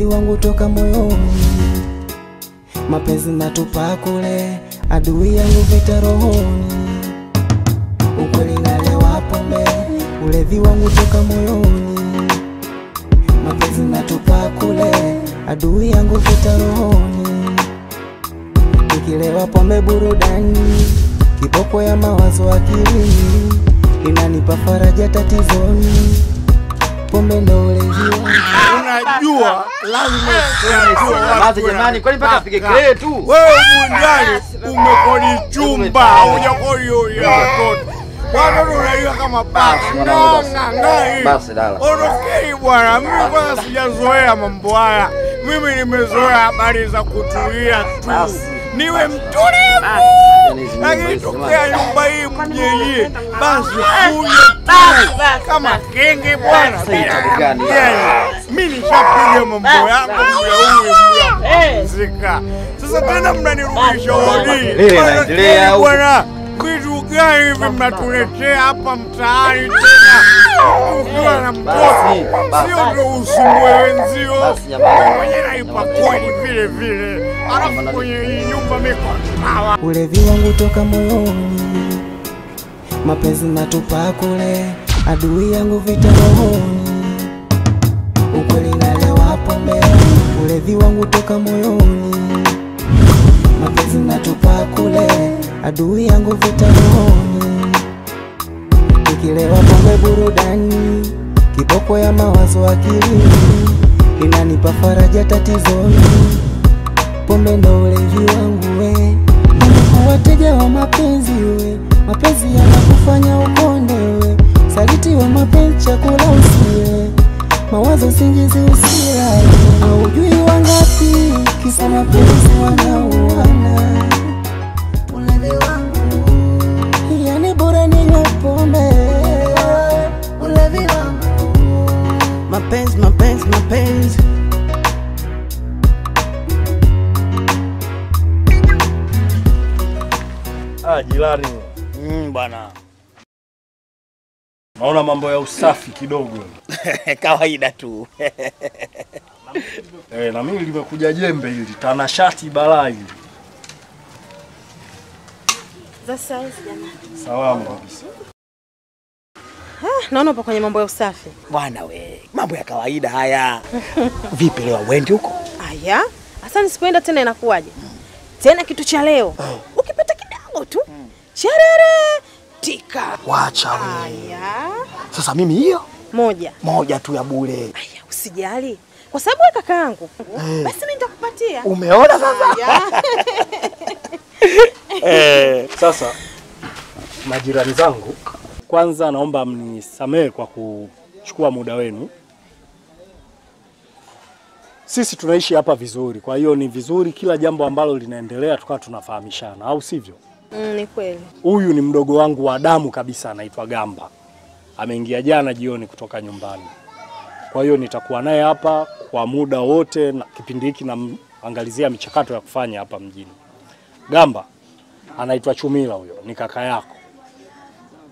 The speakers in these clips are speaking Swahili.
ulevi wangu toka moyoni, mapenzi natupa kule, adui yangu vita rohoni, ukweli nalewa pombe, ulevi wangu toka moyoni, mapenzi natupa kule, adui yangu vita rohoni, nikilewa pombe burudani, kiboko ya mawazo akilini, inanipa faraja tatizoni, pombe ndo ulevi wangu. Unajua lazima Basi watu jamani, kwani mpaka apige kelele tu? Wewe mundani ndani umekodi chumba, hujakodi watoto. Watoto unajua kama basi basi. Dala. Ondokeni bwana, mimi kwanza sijazoea mambo haya. Mimi nimezoea habari za kutulia tu, Basi. Niwe mtulivu. akitokea nyumba Lakini hizi, tokea jamani. nyumba hii mjeje, basi kuja tu kama kenge bwana. Mi nishapiga mambo yangu huu muda. Sasa tena mnanirudisha wodi. Bwana, vitu gani hivi mnatuletea hapa mtaani tena? Ukiwa na basi. sio ndo usumbue wenzio. Mwenye naipa kodi vile vile, alafu kwenye hii nyumba miko sawa. ulevi wangu toka moyoni, mapenzi natupa kule, adui yangu vita rohoni, ukweli nalewa pombe, ulevi wangu toka moyoni, mapenzi natupa kule, adui yangu vita rohoni, nikilewa pombe burudani, kiboko ya mawazo akilini, inanipa faraja tatizoni. Pombe ndo ulevi wangu we, nimekuwa wateja wa mapenzi we, mapenzi yanakufanya ukonde we, saliti wa mapenzi chakula usiwe, mawazo singizi usilale, aujui wangapi kisa mapenzi wanauana. Mapenzi mapenzi mapenzi Ah, jirani, Mm, bana, naona mambo ya usafi kidogo kawaida tu. eh, na mimi limekuja jembe hili tanashati balaa hili. Za size jamani. Salama kabisa. Naona upo kwenye mambo ya usafi. Bwana we, mambo ya kawaida haya. Vipi leo wendi huko? Aya, hasa nisipoenda tena inakuwaje? Tena kitu cha leo. ukipata kidogo tu. mm. Cherere tika. Wacha we. Aya, Sasa mimi hiyo moja. moja tu ya bure. Aya, usijali. Kwa sababu wewe kaka yangu. Basi mimi nitakupatia. Umeona sasa? Aya. Eh, sasa majirani zangu, kwanza naomba mnisamehe kwa kuchukua muda wenu. Sisi tunaishi hapa vizuri, kwa hiyo ni vizuri kila jambo ambalo linaendelea tukawa tunafahamishana, au sivyo? Mm, ni kweli. Huyu ni mdogo wangu wa damu kabisa, anaitwa Gamba. Ameingia jana jioni kutoka nyumbani, kwa hiyo nitakuwa naye hapa kwa muda wote, na kipindi hiki namangalizia michakato ya kufanya hapa mjini. Gamba anaitwa Chumila, huyo ni kaka yako.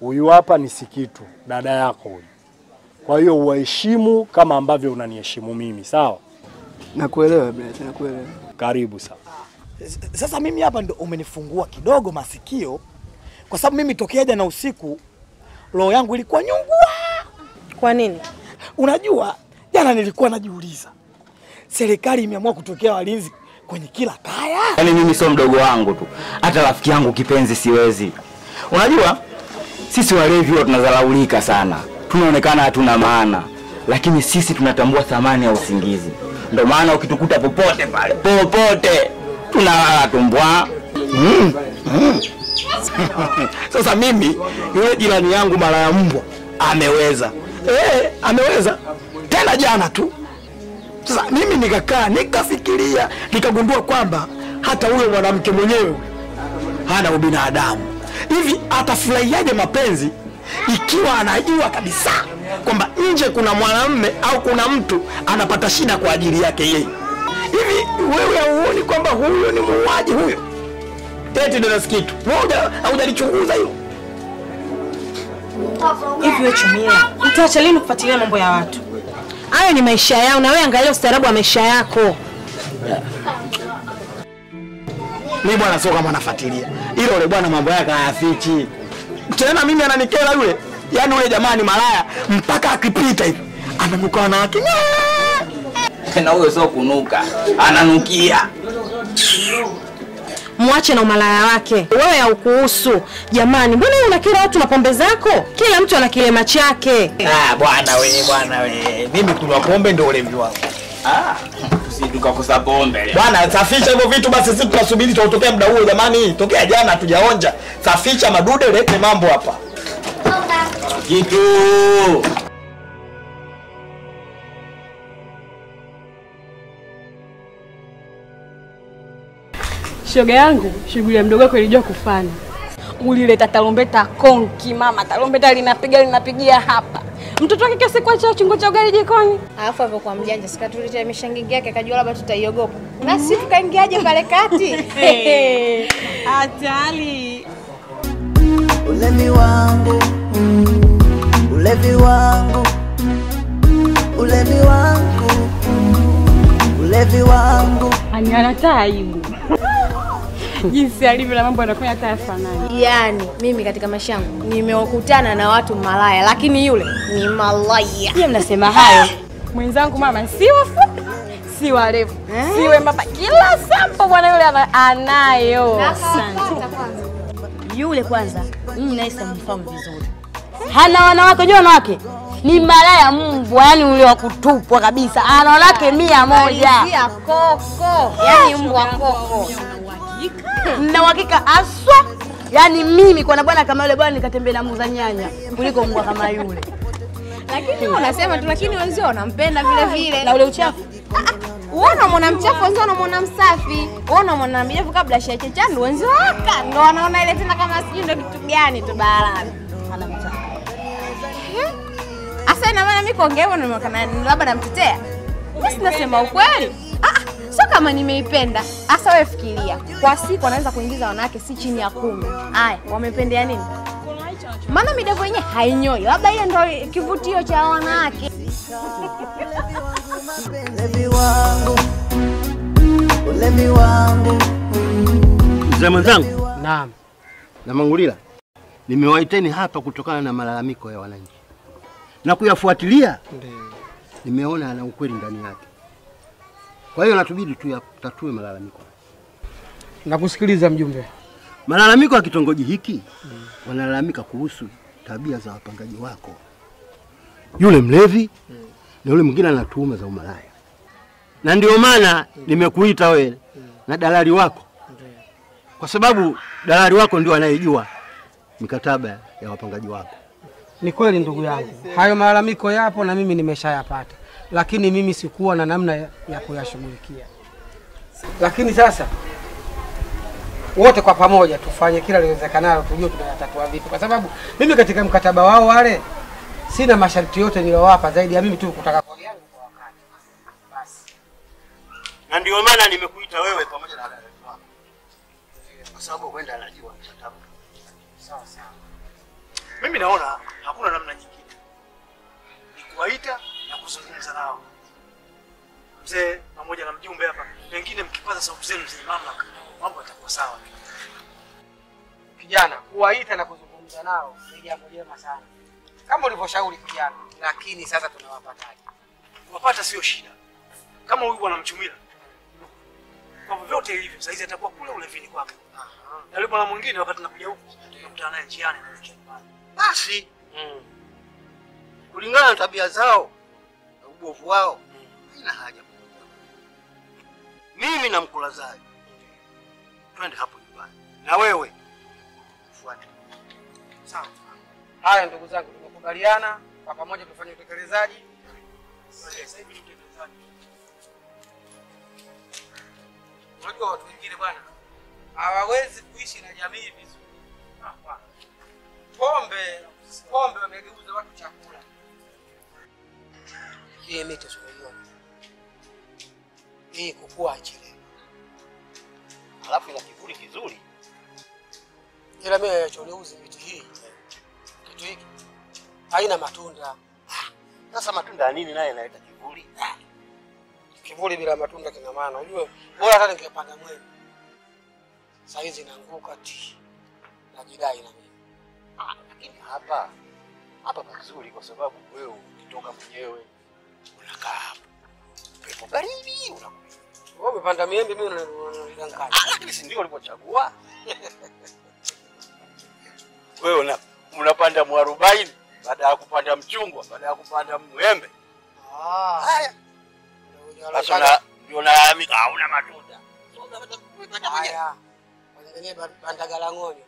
Huyu hapa ni Sikitu, dada yako huyu. Kwa hiyo uwaheshimu kama ambavyo unaniheshimu mimi, sawa? Nakuelewa brother, nakuelewa. Karibu sana. Sasa mimi hapa ndo umenifungua kidogo masikio, kwa sababu mimi tokea jana usiku roho yangu ilikuwa nyungua. Kwa nini? Unajua, jana nilikuwa najiuliza, serikali imeamua kutokea walinzi kwenye kila kaya. Yaani mimi sio mdogo wangu tu, hata rafiki yangu kipenzi siwezi. Unajua sisi walevi huwa tunadharaulika sana, tunaonekana hatuna maana, lakini sisi tunatambua thamani ya usingizi. Ndio maana ukitukuta popote pale, popote tunalala tumbwa. Mm, mm. Sasa mimi yule jirani yangu mara ya mbwa ameweza, eh, ameweza tena jana tu. Sasa mimi nikakaa nikafikiria, nikagundua kwamba hata huyo mwanamke mwenyewe hana ubinadamu. Hivi atafurahiaje mapenzi ikiwa anajua kabisa kwamba nje kuna mwanamme au kuna mtu anapata shida kwa ajili yake yeye? Hivi wewe hauoni kwamba huyo ni muuaji huyo? Eti dada Sikitu, moja haujalichunguza hilo? Hivi wewe utaacha lini kufuatilia mambo ya watu? Hayo ni maisha yao, na wewe angalia ustaarabu wa maisha yako. Mimi bwana sio kama nafuatilia. Ile yule bwana mambo yake hayafichi. Tena mimi ananikera yule. Yaani yule jamaa ni malaya mpaka akipita hivi. Ananuka wanawake. na huyo sio kunuka, ananukia. Mwache na umalaya wake, wewe haukuhusu. Jamani, mbona unakila watu na pombe zako? Kila mtu ana kilema chake. Ah, bwana wewe, bwana wewe. Mimi kunywa pombe ndio ulevi wangu. Ah, si tukakosa pombe. Bwana, safisha hivyo vitu basi, sisi tunasubiri tutokea muda huo jamani. Tokea jana hatujaonja. Safisha madude, lete mambo hapa. Kitu Shoga yangu, shughuli ya mdogo wako ilijua kufanya. Ulileta tarumbeta konki mama, tarumbeta linapiga linapigia hapa. Mtoto wake kiasi kwa cha chungu cha ugali jikoni. Alafu hapo kwa mjanja sikatuletea mishangingi yake akajua labda tutaiogopa. Na sisi tukaingiaje pale kati? Hatari. Ulevi wangu, ulevi wangu, ulevi wangu, ulevi wangu. anyara anata aibu. Jinsi alivyo na mambo yanafanya hata yafanani. Yaani mimi katika maisha yangu nimekutana na watu malaya, lakini yule ni malaya. Pia mnasema hayo. Mwenzangu mama si wafupi, si warefu, si wembamba, kila sampo bwana yule anayo. anayo. Yule kwanza, mimi naye simfahamu vizuri. Hana wanawake, unajua wanawake ni malaya mbwa, yani ule wa kutupwa kabisa. Ana wanawake mia moja. Koko, yaani mbwa koko. Nina uhakika aswa, yani mimi kwa na bwana kama yule bwana nikatembea na muuza nyanya kuliko mbwa kama yule. Lakini unasema tu, lakini wenzio wanampenda vile vile. Na ule uchafu Wewe unamwona mchafu, wenzio wanamwona msafi. Wewe unamwona mchafu kabla ya chechandu, wenzio waka ndo wanaona ile tena kama sijui ndo kitu gani tu barani. mchafu Asa ina maana mimi kuongea hivyo labda namtetea. Mimi sinasema ukweli. Ah, sio kama nimeipenda. Asa wewe fikiria, kwa siku anaweza kuingiza wanawake si chini ya kumi. Aya, wamependea nini? Maana midevu yenyewe hainyoi, labda hiyo ndio kivutio cha wanawake. Mzee mwenzangu Naam. na Mangulila, nimewaiteni hapa kutokana na malalamiko ya wananchi na kuyafuatilia, nimeona ana ukweli ndani yake. Kwa hiyo natubidi tuyatatue malalamiko. Nakusikiliza mjumbe. Malalamiko ya kitongoji hiki mm. wanalalamika kuhusu tabia za wapangaji wako, yule mlevi mm. na yule mwingine ana tuhuma za umalaya, na ndio maana mm. nimekuita wewe na dalali wako, kwa sababu dalali wako ndio anayejua mikataba ya wapangaji wako. Ni kweli ndugu yangu, hayo malalamiko yapo na mimi nimeshayapata, lakini mimi sikuwa na namna ya, ya kuyashughulikia. Lakini sasa wote kwa pamoja tufanye kila liwezekanalo, tujue tunayatatua vipi, kwa sababu mimi katika mkataba wao wale sina masharti yote niliyowapa zaidi ya mimi tu kutaka yangu kwa wakati. Basi na ndio maana nimekuita wewe pamoja na dada wako, kwa sababu kwenda anajua mkataba. sawa sawa. Mimi naona hakuna namna nyingine, ni na nao, mzee pamoja na mjumbe hapa. Pengine mkipaza sauti zenu zenye mamlaka, mambo yatakuwa sawa. Kijana, kuwaita na kuzungumza nao ni jambo jema sana, kama ulivyoshauri kijana, lakini sasa tunawapataje? Kuwapata sio shida, kama huyu bwana Mchumila kwa vyovyote ilivyo, saizi atakuwa kule ulevini kwake, na yule bwana mwingine wakati nakuja huku tunakutana naye njiani na. Basi kulingana na tabia zao ubovu wao, haina haja. Mimi na Mkulazai twende hapo nyumbani, na wewe fuate. Sawa. Haya ndugu zangu, tumekubaliana kwa pamoja tufanye utekelezaji. Sasa hivi tutekelezaji. Unajua watu wengine bwana hawawezi kuishi na jamii vizuri. Hapana. Pombe, pombe wamegeuza watu chakula. Hii miti tunaiona. Hii kukua achile. Alafu ina kivuli kizuri. Ila mimi nachoniuzi miti hii. Kitu hiki haina matunda. Sasa matunda ya nini naye inaleta kivuli? kivuli. Bila matunda kina maana. Unajua bora hata ningepanda mwembe. Saa hizi naanguka ti. Najidai na mimi. Ah, lakini hapa hapa pazuri kwa sababu wewe ukitoka mwenyewe unakaa hapa. Pepo baridi unakuja. Wewe umepanda miembe mimi unanidanganya. Ah, lakini si ndio ulipochagua? wewe una, unapanda mwarobaini baada ya kupanda mchungwa, baada ya kupanda mwembe. Ah. Haya. Sasa ndio nalalamika hauna matunda. Haya. Wengine panda galangoni,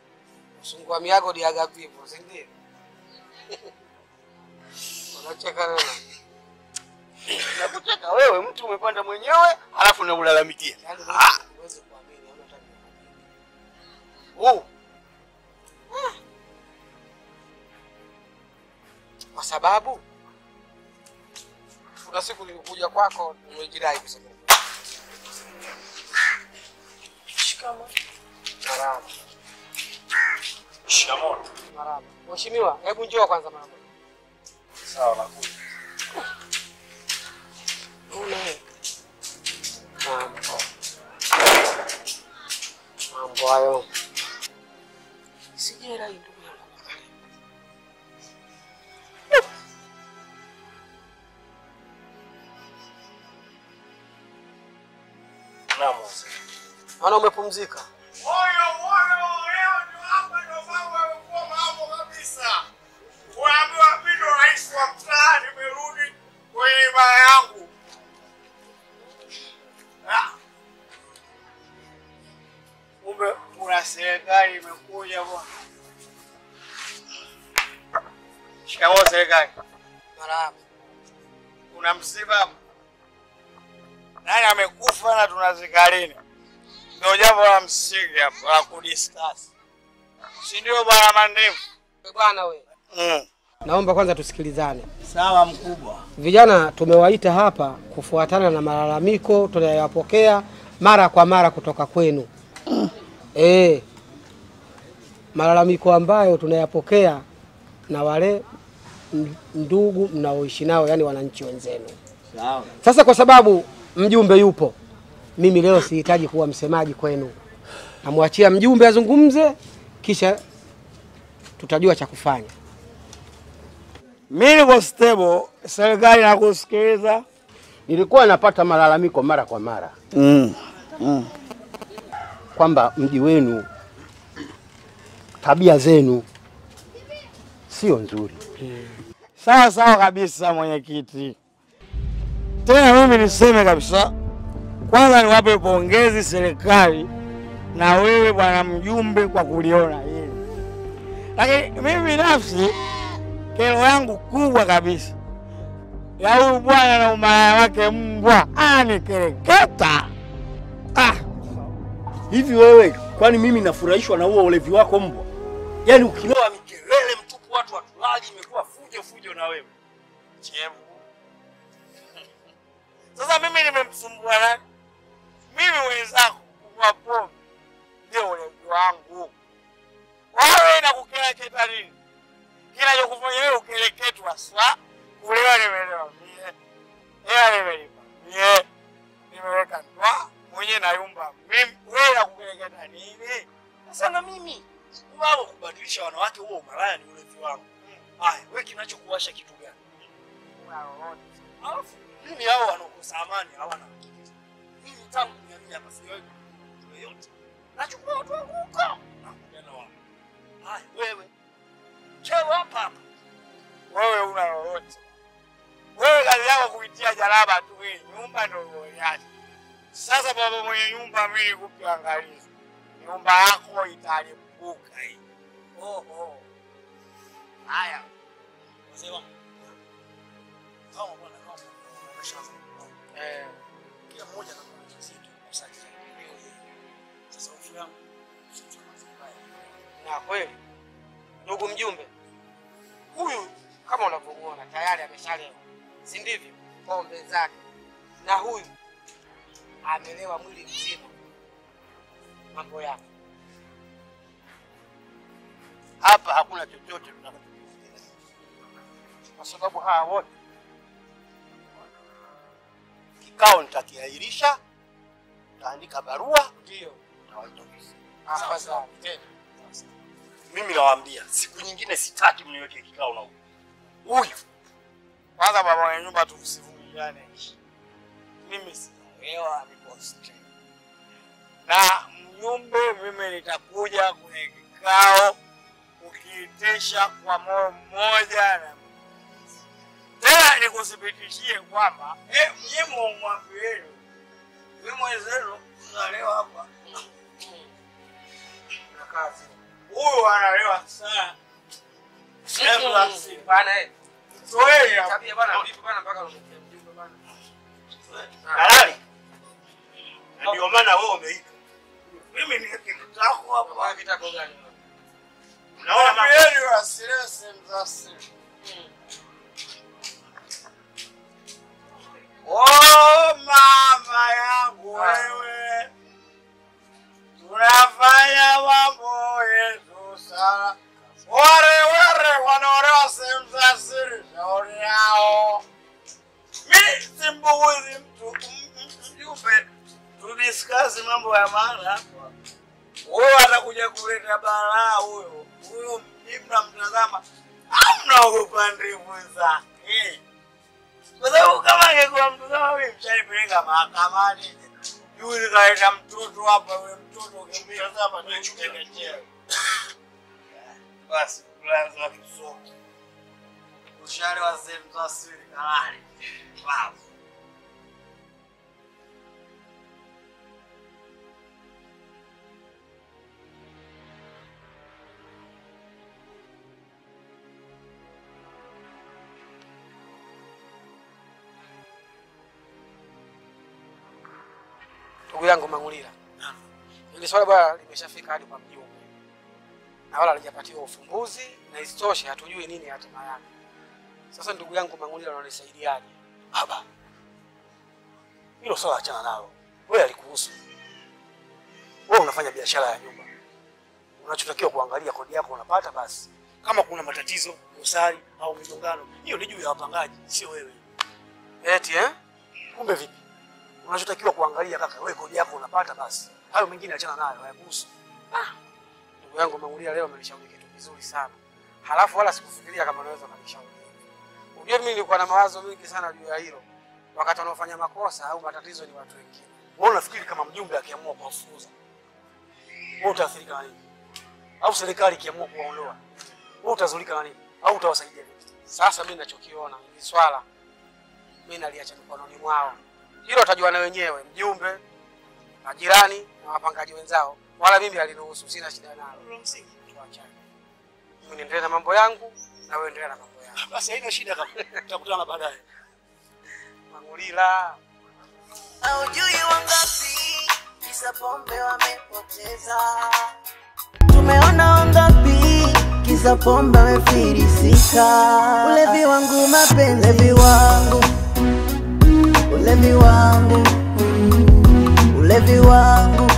Usungua miago diaga pipo, si ndio? Unacheka nani? Nakucheka wewe, mtu umepanda mwenyewe halafu unaulalamikia. Oh, kwa sababu kuna siku nilikuja kwako nimejidai kusema Shikamoo. marahaba Shikamoo. marahaba mheshimiwa hebu njoo kwanza mara moja Sawa nakuja. Una mambo mambo hayo sijera ndugu umepumzika Marahaba Kuna msiba? Nani amekufa na tunazika lini? Ndio jambo la msingi hapo la kudiscuss. Si ndio bwana Mandevu? Bwana wewe. Mm. naomba kwanza tusikilizane Sawa mkubwa. vijana tumewaita hapa kufuatana na malalamiko tunayoyapokea mara kwa mara kutoka kwenu e, malalamiko ambayo tunayapokea na wale ndugu mnaoishi nao, yani wananchi wenzenu. Sawa. Sasa kwa sababu mjumbe yupo, mimi leo sihitaji kuwa msemaji kwenu, namwachia mjumbe azungumze, kisha tutajua cha kufanya. Mimi niko stable, serikali nakusikiliza. Nilikuwa napata malalamiko mara kwa mara Mm. Mm. kwamba mji wenu tabia zenu sio nzuri. Sawa sawa kabisa mwenyekiti. Tena mimi niseme kabisa, kwanza niwape pongezi serikali na wewe bwana mjumbe kwa kuliona hili, lakini mimi binafsi kero yangu kubwa kabisa ya huyu bwana na umalaya wake mbwa anikereketa. Ah, Hivi wewe, kwani mimi nafurahishwa na huo ulevi wako mbwa? Yaani ukiloa mikelele mtupu, watu watulaji, imekuwa fujo fujo na wewe. chemu. Sasa mimi nimemsumbua nani? Mimi wenzako kunywa pombe ndio ulevi wangu. Wewe na kukereketa nini? Kinachokufanya wewe ukereketwa swa, kulewa nimelewa mie, hela nimelipa mie, nimeweka ndoa mwenye nayumba mimi, wewe na kukeleketa nini? Sasa na mimi wao kubadilisha wanawake, huo umalaya ni ulevi wangu. Haya, wewe kinachokuwasha kitu gani? Alafu mimi hao wanaokosa amani hawana akili. Mimi tangu niamia hapa sijawahi yote. yoyote. Nachukua watu wangu huko. Nakuja na wao. Haya, wewe. Cheo hapa hapa. Wewe una lolote. Wewe kazi yako kuitia jalaba tu hii, nyumba ndio uliacha. Sasa baba mwenye nyumba, mimi nikupe angalizo, nyumba yako italipuka hii. Oh oh. Haya. Wazee wangu. Kama bwana kama umeshaanza. Eh, kila mmoja ana. Sasa ufahamu. Na kweli, ndugu mjumbe, huyu kama unavyomuona tayari ameshalewa, si ndivyo? Pombe zake, na huyu amelewa mwili mzima. Mambo yake Hapa hakuna chochote tunachokiongelea. Kwa sababu hawa wote kikao nitakiahirisha, taandika barua, ndio tawaita. Mimi nawaambia siku nyingine sitaki mniweke kikao na huyu. Kwanza, baba wa nyumba, tusivumiliane. Mimi sielewa niko straight. na mnyumbe mimi nitakuja kwenye kikao ukiitisha kwa moyo mmoja na nikuthibitishie kwamba eh, mwambi wenu mimi mwenzenu tunalewa hapa. Huyu analewa sana. Eh. Halali. Ndio maana wewe umeita. mimi ni kitako hapa. Kitako gani? Naona mambo. yenu asilese sehemu Oh, mama yangu wewe, tunafanya mambo yetu sana. Wale wale wanaolewa sehemu za siri, shauri yao. Mi simbuguzi mtu mjumbe, tudiskasi mambo ya maana. Huyo atakuja kuleta balaa huyo. Huyo mnamtazama, amnaogopa ndevu zake kwa sababu kama angekuwa mtu kama mimi mshanipeleka mahakamani. Yule kaleta mtoto hapa, yule mtoto ukimtazama ni chekechea. Basi kulaza kisoko. Ushale wa sehemu za siri kalali. Wow. Yangu Mangulila. Hili swala bwana limeshafika hadi kwa mjumbe. Na wala halijapatiwa ufumbuzi na isitoshe hatujui nini hatima yake. Sasa ndugu yangu Mangulila unanisaidiaje? Baba. Hilo swala achana nalo. Wewe alikuhusu. Wewe unafanya biashara ya nyumba. Unachotakiwa kuangalia kodi yako unapata basi. Kama kuna matatizo, usali au migongano, hiyo ni juu ya wapangaji, sio wewe. Eti eh? Kumbe vipi? Unachotakiwa kuangalia kaka, wewe kodi yako unapata basi. Hayo mengine achana nayo, hayakuhusu. Ndugu yangu Mangulila leo amenishauri kitu kizuri sana. Halafu wala sikufikiria kama anaweza kunishauri. Unajua mimi nilikuwa na mawazo mengi sana juu ya hilo. Wakati wanaofanya makosa au matatizo ni watu wengine. Wewe unafikiri kama mjumbe akiamua kuwafukuza, wewe utaathirika na nini? Au serikali ikiamua kuwaondoa, wewe utazulika na nini? Au utawasaidia nini? Sasa mimi ninachokiona ni swala mimi naliacha mikononi mwao. Hilo watajua na wenyewe, mjumbe, majirani na wapangaji wenzao. Wala mimi aliruhusu sina shida nalo. Hilo msingi. Tuachane. Mimi niendelee na mambo yangu na wewe endelea na mambo yako. Basi haina shida kaka. Tutakutana baadaye. Mangulila. Haujui wangapi kisa pombe wamepoteza, tumeona wangapi kisa pombe wamefirisika. Ulevi wangu mapenzi, ulevi wangu, ulevi wangu, ulevi wangu,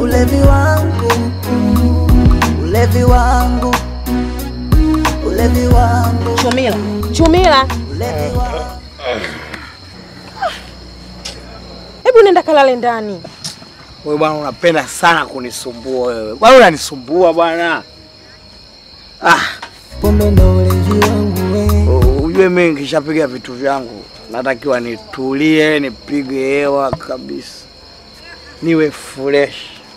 ulevi wangu, ulevi wangu, ulevi wangu, Chumila, Chumila, ulevi wangu. hebu nenda kalale ndani. Wewe bwana unapenda sana kunisumbua wewe. Bwana unanisumbua bwana. Ah, Pombe ndo ulevi wangu wewe. u- ujue mimi nikishapiga vitu vyangu natakiwa nitulie, nipige hewa kabisa. Niwe fresh.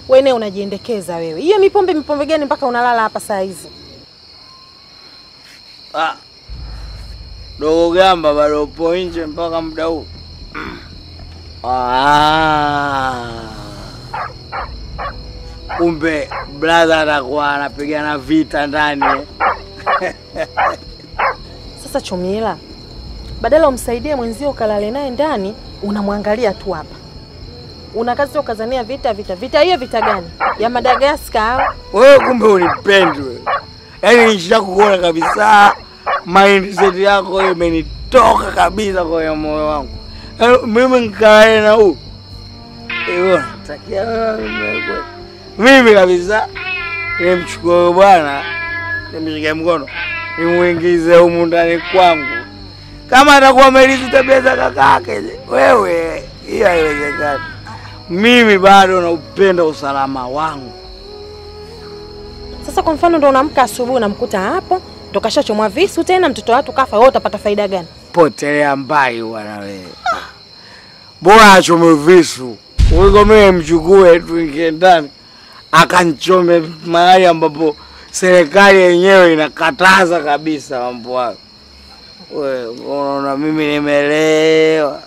Wewe unajiendekeza wewe. Hiyo mipombe mipombe gani mpaka unalala hapa saa hizi? Ah. Dogo gamba bado upo nje mpaka muda huu. Ah. Kumbe brother atakuwa anapigana vita ndani. Sasa Chumila, badala umsaidie mwenzio ukalale naye ndani, unamwangalia tu hapa. Una kazi ukazania vita vita vita. Hiyo vita gani? Ya Madagaskar? Wewe kumbe unipendi wewe. Yaani nishakuona kabisa mindset yako imenitoka kabisa kwenye moyo wangu. Yaani mimi nikae na huu. Mimi kabisa nimchukue bwana nimshike mkono nimuingize humu ndani kwangu kama atakuwa amerithi tabia za kakake, wewe, hiyo haiwezekani. Mimi bado naupenda usalama wangu. Sasa kwa mfano ndo unaamka asubuhi unamkuta hapo ndo kashachomwa visu tena, mtoto watu kafa, wewe utapata faida gani? Potelea mbali bwana wewe, bora achome visu kuliko mimi mchukue tuingie ndani akanchome mahali ambapo serikali yenyewe inakataza kabisa mambo hayo. Unaona mimi nimelewa,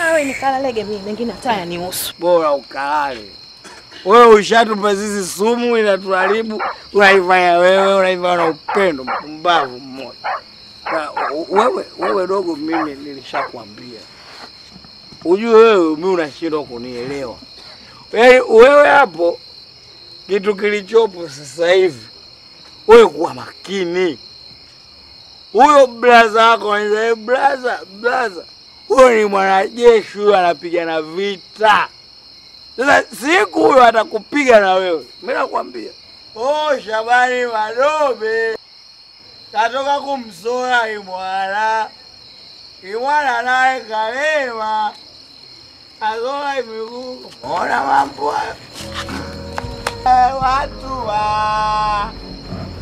Awe nikalalege mimi, mengine hata yanihusu. bora ukalale. Wewe ushatupa sisi sumu inatuharibu, unaifanya wewe, unaifanya na upendo, mpumbavu mmoja. Wewe wewe dogo, mimi nilishakwambia, ujue wewe mimi unashindwa kunielewa. Yaani wewe hapo, kitu kilichopo sasa hivi, wewe kuwa makini. Huyo braza wako anaitwa braza blaza, huyo ni mwanajeshi, huyo anapigana vita. Sasa siku huyo atakupiga na wewe, mimi nakwambia. Oh, Shabani Madobe katoka kumsora Imwana, Imwana naye kalema azola miguu. Ona mambo. Eh, watu wa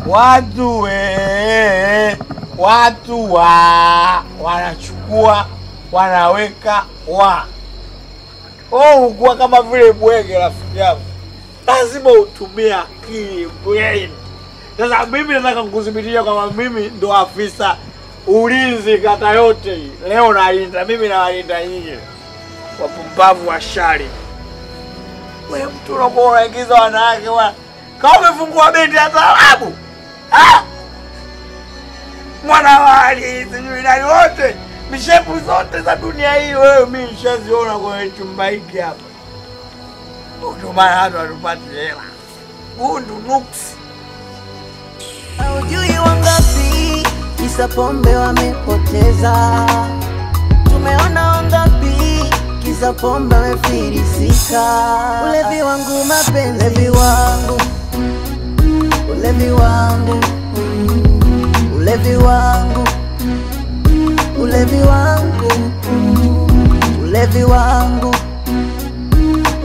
watu we watu wa wanachukua wanaweka wa Oh, ukuwa kama vile bwege rafiki yangu, lazima utumie akili brain. Sasa mimi nataka kukuthibitisha kwamba mimi ndo afisa ulinzi kata yote hii. Leo nalinda mimi, nawalinda nyinyi wapumbavu wa shari. We mtu unakuwa unaingiza wanawake wa kama umefungua benti ya taarabu! Mwanawali sijui nani wote mishepu zote za dunia hii wewe mi nishaziona kwenye chumba hiki hapa. Ndio maana watu hatupati hela. Gundu nuksi. Haujui wangapi kisa pombe wamepoteza, tumeona wangapi kisa pombe wamefirisika. Ulevi wangu mapenzi, ulevi wangu, ulevi wangu, ulevi wangu, ulevi wangu, ulevi wangu,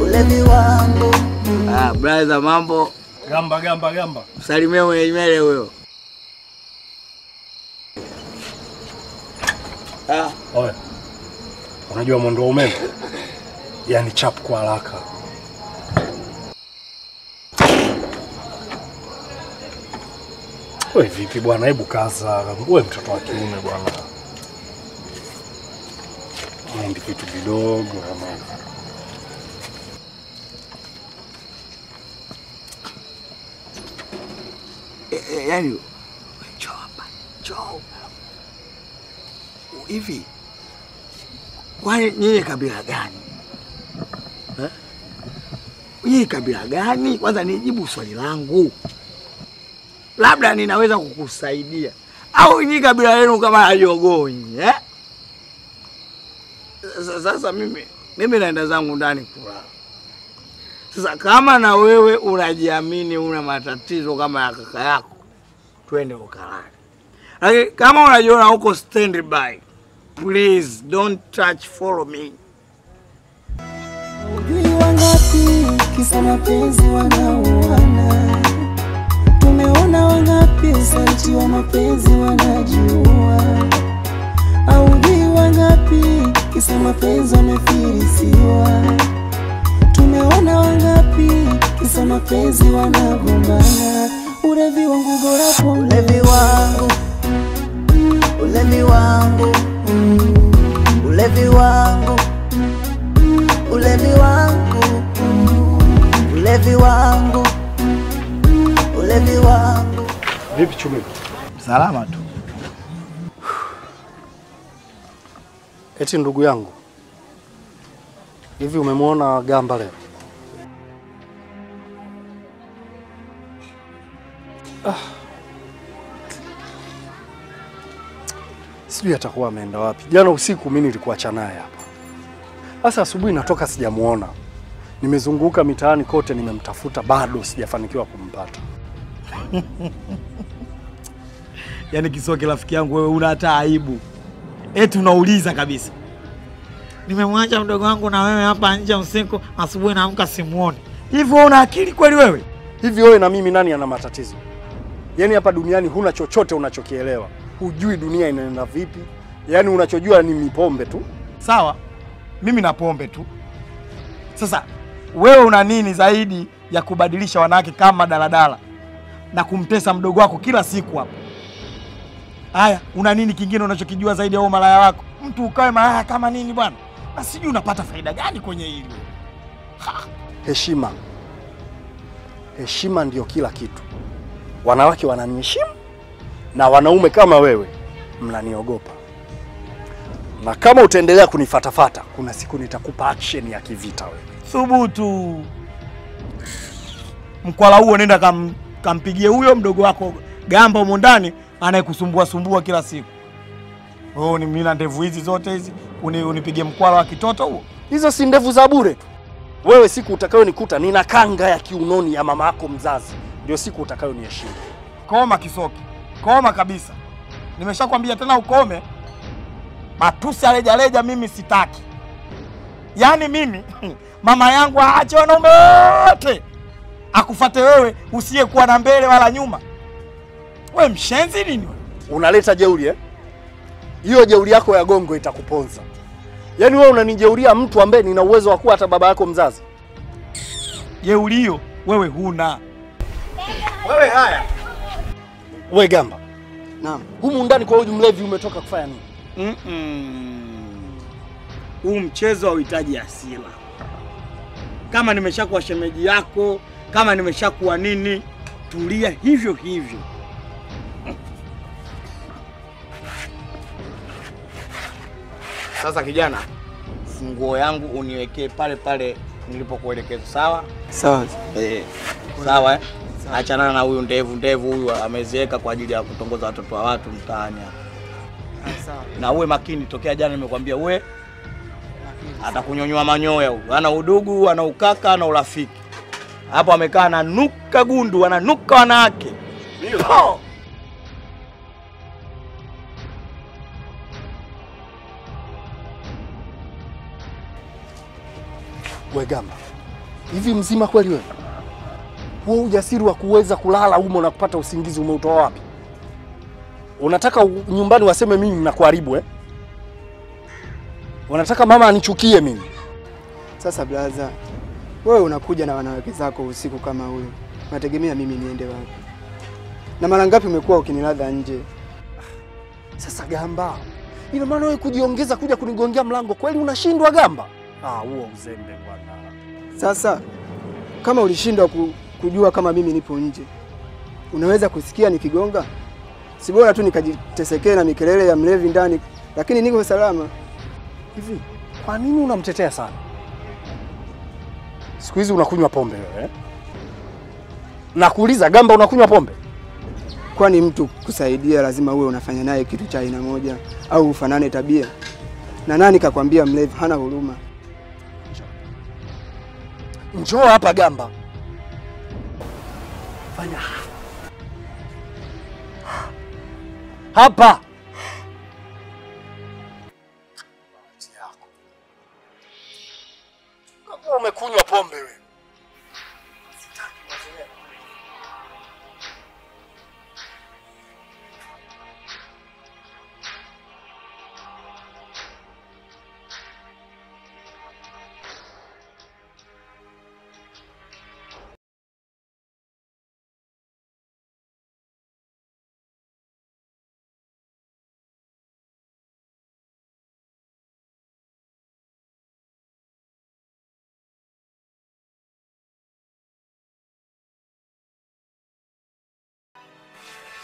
ulevi wangu. Ah, brother mambo. Gamba gamba gamba. Salimia mwenye nywele huyo. Ah, oye, unajua mwendo wa umeme yani chap kwa haraka. We vipi bwana, hebu kaza. We mtoto wa kiume bwana, ndi kitu kidogo ama eh, eh, yani njoo hapa, njoo. Hivi kwani nyinyi kabila gani? Eh? Nyinyi kabila gani? Kwanza nijibu swali langu, labda ninaweza kukusaidia. Au nyi kabila lenu kama haliogoi eh? Sasa- mimi mimi naenda zangu ndani kulala. Sasa kama na wewe unajiamini, una matatizo kama ya kaka yako, twende ukalale. Lakini kama unajiona huko standby, please don't touch, follow me. Ujui wangapi kisa mapenzi wanauana, tumeona wangapi usaliti wa mapenzi wanajiua. Aujui wangapi kisa mapenzi wamefirisiwa, tumeona wangapi kisa mapenzi wanagombana. Ulevi wangu bora pombe, ulevi wangu, ulevi wangu, ulevi wangu. Ulevi wangu, ulevi wangu, ulevi wangu. vipi chumi? Salama tu. Eti ndugu yangu, hivi umemwona Gamba leo? Ah. Sijui atakuwa ameenda wapi. Jana usiku mimi nilikuacha naye hapa. Sasa asubuhi natoka sijamuona. Nimezunguka mitaani kote nimemtafuta bado sijafanikiwa kumpata. Yaani Kisoke rafiki yangu wewe una hata aibu. Eti unauliza kabisa. Nimemwacha mdogo wangu na wewe hapa nje usiku, asubuhi naamka simuoni. Hivi wewe una akili kweli wewe? Hivi wewe na mimi nani ana matatizo? Yaani hapa duniani huna chochote unachokielewa, hujui dunia inaenda vipi, yaani unachojua ni mipombe tu. Sawa, mimi na pombe tu. Sasa wewe una nini zaidi ya kubadilisha wanawake kama daladala na kumtesa mdogo wako kila siku hapo. Haya, una nini kingine unachokijua zaidi ya malaya wako? Mtu ukawe malaya kama nini bwana? Na sijui unapata faida gani kwenye hili? Heshima, heshima ndio kila kitu. Wanawake wananiheshimu na wanaume kama wewe mnaniogopa, na kama utaendelea kunifatafata, kuna siku nitakupa action ya kivita wewe. Thubutu. Mkwala huo nenda kam, kampigie huyo mdogo wako gamba humo ndani anayekusumbua sumbua kila siku. Oh, ni mimi na ndevu hizi zote hizi uni, unipige mkwala wa kitoto huo? Hizo si ndevu za bure tu. Wewe siku utakayonikuta nina kanga ya kiunoni ya mama yako mzazi, ndio siku utakayoniheshimu. Koma Kisoki, koma kabisa. Nimeshakwambia tena ukome. Matusi ya leja, mimi sitaki. Yaani mimi mama yangu aache wanaume wote akufate wewe usiyekuwa na mbele wala nyuma. We mshenzi nini wewe? Unaleta jeuri eh? Hiyo jeuri yako ya gongo itakuponza. Yaani wewe unanijeuria mtu ambaye nina uwezo wa kuwa hata baba yako mzazi. Jeuri hiyo wewe huna. Wewe haya. We Gamba. Naam. Humu ndani kwa huyu mlevi umetoka kufanya nini? Mm-mm. Huu mchezo hauhitaji hasira. Kama nimeshakuwa shemeji yako, kama nimeshakuwa nini, tulia hivyo hivyo. Sasa kijana, funguo yangu uniwekee pale pale nilipokuelekeza, sawa? Sawa. Eh, sawa eh? Achana na huyu ndevu ndevu huyu amezeeka kwa ajili ya kutongoza watoto wa watu mtaani hapa. Na uwe makini, tokea jana nimekwambia uwe atakunyonywa manyoya huyu. Ana udugu, ana ukaka, ana urafiki. Hapo amekaa ananuka gundu, ananuka wanawake. Oh! We Gamba. Hivi mzima kweli wewe? Huo ujasiri wa kuweza kulala humo na kupata usingizi umeutoa wapi? Unataka nyumbani waseme mimi ninakuharibu eh? Unataka mama anichukie mimi? Sasa blaza, wewe unakuja na wanawake zako usiku kama huyo, unategemea mimi niende wapi? Na mara ngapi umekuwa ukiniladha nje? Sasa Gamba, ina maana wewe kujiongeza kuja kunigongea mlango kweli unashindwa Gamba? Ah, huo uzembe bwana. Sasa kama ulishindwa kujua kama mimi nipo nje, unaweza kusikia nikigonga? Si bora tu nikajitesekee na mikelele ya mlevi ndani, lakini niko salama. Hivi kwa nini unamtetea sana? Siku hizi unakunywa pombe wewe eh? Nakuuliza Gamba, unakunywa pombe? Kwani mtu kusaidia lazima uwe unafanya naye kitu cha aina moja au ufanane tabia? Na nani kakwambia mlevi hana huruma? Njoo hapa Gamba. Fanya hapa. Umekunywa pombe wewe.